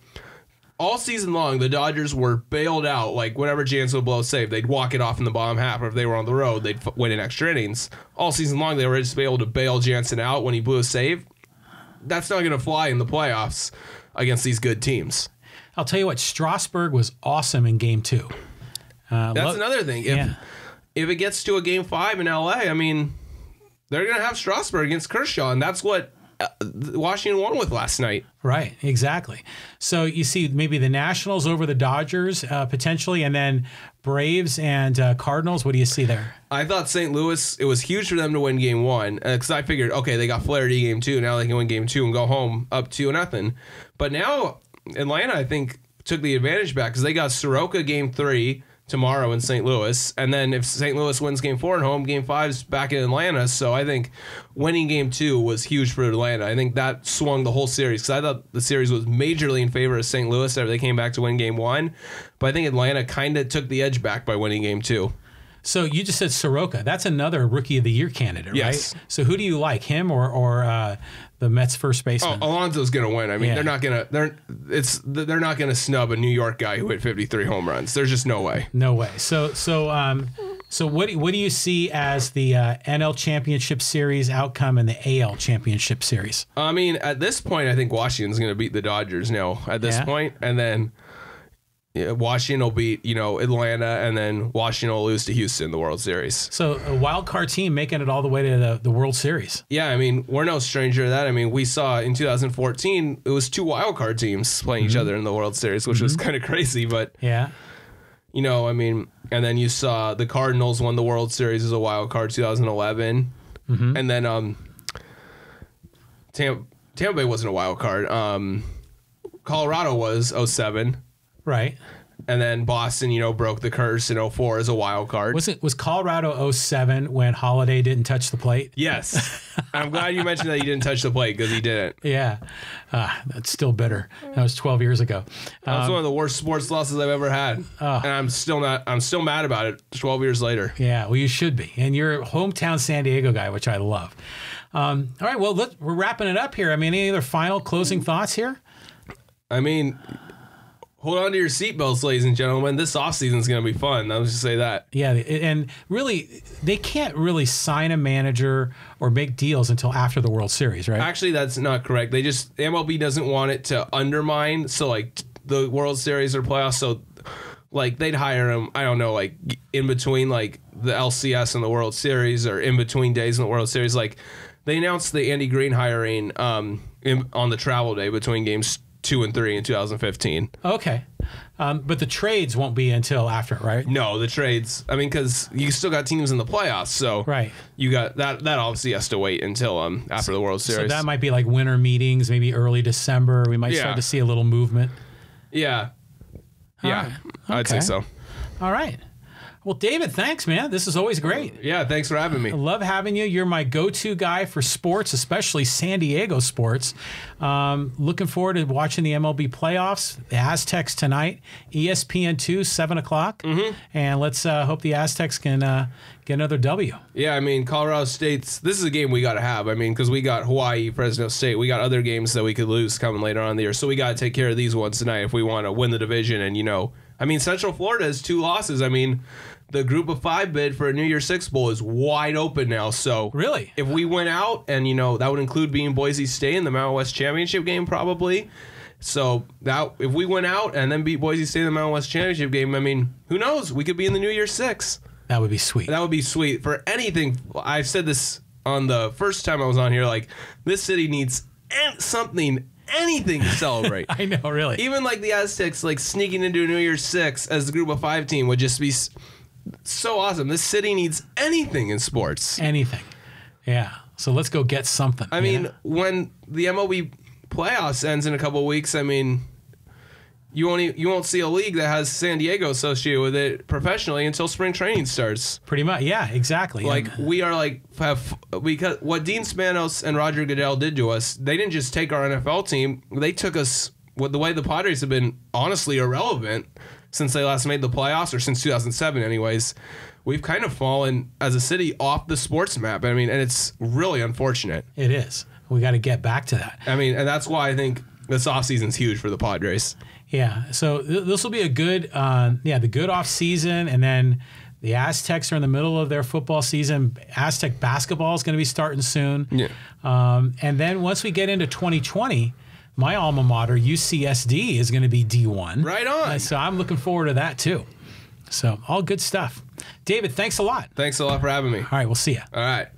all season long, the Dodgers were bailed out. Like, whenever Jansen would blow a save, they'd walk it off in the bottom half, or if they were on the road, they'd f- win in extra innings. All season long, they were just able to bail Jansen out when he blew a save. That's not going to fly in the playoffs against these good teams. I'll tell you what, Strasburg was awesome in game two. Uh, That's lo- another thing. If, Yeah. If it gets to a game five in LA, I mean, they're going to have Strasburg against Kershaw, and that's what uh, Washington won with last night. Right, exactly. So you see maybe the Nationals over the Dodgers uh, potentially, and then Braves and uh, Cardinals. What do you see there? I thought St. Louis, it was huge for them to win game one because I figured, okay, they got Flaherty game two. Now they can win game two and go home up two nothing. But now Atlanta, I think, took the advantage back because they got Soroka game three tomorrow in St. Louis. And then if St. Louis wins game four at home, game five's back in Atlanta. So I think winning game two was huge for Atlanta. I think that swung the whole series because I thought the series was majorly in favor of St. Louis after they came back to win game one. But I think Atlanta kind of took the edge back by winning game two. So you just said Soroka. That's another Rookie of the Year candidate, Yes. right? So who do you like, him or or uh, the Mets first baseman. Oh? Alonso's gonna win. I mean, Yeah. they're not gonna. They're it's they're not gonna snub a New York guy who hit 53 home runs. There's just no way. No way. So so um so what what do you see as the uh, NL Championship Series outcome and the AL Championship Series? I mean, at this point, I think Washington's gonna beat the Dodgers now. At this Yeah. point, and then yeah, Washington will beat you know Atlanta, and then Washington will lose to Houston in the World Series. So a wild card team making it all the way to the, the World Series. Yeah, I mean, we're no stranger to that. I mean, we saw in 2014 it was two wild card teams playing each other in the World Series, which was kind of crazy, but. Yeah. you know, I mean, and then you saw the Cardinals won the World Series as a wild card 2011, and then um, Tampa, Tampa Bay wasn't a wild card. Um, Colorado was 07, Right. and then Boston, you know, broke the curse in 04 as a wild card. Was it was Colorado 07 when Holliday didn't touch the plate? yes, I'm glad you mentioned that he didn't touch the plate because he didn't. Yeah. Ah, that's still bitter. That was 12 years ago. That was one of the worst sports losses I've ever had, Oh. and I'm still not. I'm still mad about it. 12 years later. Yeah, well, you should be. And you're a hometown San Diego guy, which I love. Um, all right, well, we're wrapping it up here. I mean, any other final closing thoughts here? I mean, hold on to your seatbelts, ladies and gentlemen. This offseason is going to be fun. I'll just say that. Yeah, and really, they can't really sign a manager or make deals until after the World Series, right? Actually, that's not correct. They just MLB doesn't want it to undermine. So like the World Series or playoffs. So like they'd hire him. I don't know, like in between like the LCS and the World Series, or in between days in the World Series. Like they announced the Andy Green hiring um in, on the travel day between games two and three in 2015. Okay. Um, but the trades won't be until after, right? No, the trades. I mean, because you still got teams in the playoffs, so Right. You got that. That obviously has to wait until um after the World Series. So that might be like winter meetings, maybe early December. We might Yeah. start to see a little movement. yeah, yeah, right. I'd say so. All right. Well, David, thanks, man. This is always great. Yeah, thanks for having me. I love having you. You're my go-to guy for sports, especially San Diego sports. Um, looking forward to watching the MLB playoffs. The Aztecs tonight, E ESPN two, seven o'clock, Mm-hmm. and let's uh, hope the Aztecs can uh, get another W. Yeah, I mean, Colorado State's. This is a game we got to have. I mean, because we got Hawaii, Fresno State. We got other games that we could lose coming later on in the year. So we got to take care of these ones tonight if we want to win the division. And you know, I mean, Central Florida has two losses. I mean, the Group of Five bid for a New Year's Six bowl is wide open now. So Really? if we went out, and you know, that would include being Boise State in the Mountain West Championship game, probably. So that if we went out and then beat Boise State in the Mountain West Championship game, I mean, who knows? We could be in the New Year's Six. That would be sweet. That would be sweet for anything. I've said this on the first time I was on here. Like this city needs something, anything to celebrate. I know, really. Even like the Aztecs, like sneaking into a New Year's Six as the Group of Five team would just be. So awesome. This city needs anything in sports. Anything. Yeah. So let's go get something. I mean, when the MLB playoffs ends in a couple weeks, I mean, you won't you won't see a league that has San Diego associated with it professionally until spring training starts. pretty much. Yeah, exactly. Like And- we are like have because what Dean Spanos and Roger Goodell did to us, they didn't just take our NFL team; they took us. With the way the Padres have been honestly irrelevant since they last made the playoffs, or since 2007, anyways. We've kind of fallen as a city off the sports map. I mean, and it's really unfortunate. it is. We got to get back to that. I mean, and that's why I think this offseason's huge for the Padres. Yeah. So th- this will be a good, uh, yeah, the good off season, and then the Aztecs are in the middle of their football season. Aztec basketball is going to be starting soon. Yeah. Um, and then once we get into 2020, my alma mater UCSD is going to be D1. Right on. So I'm looking forward to that too. So all good stuff. David, thanks a lot. Thanks a lot for having me. All right, we'll see you. All right.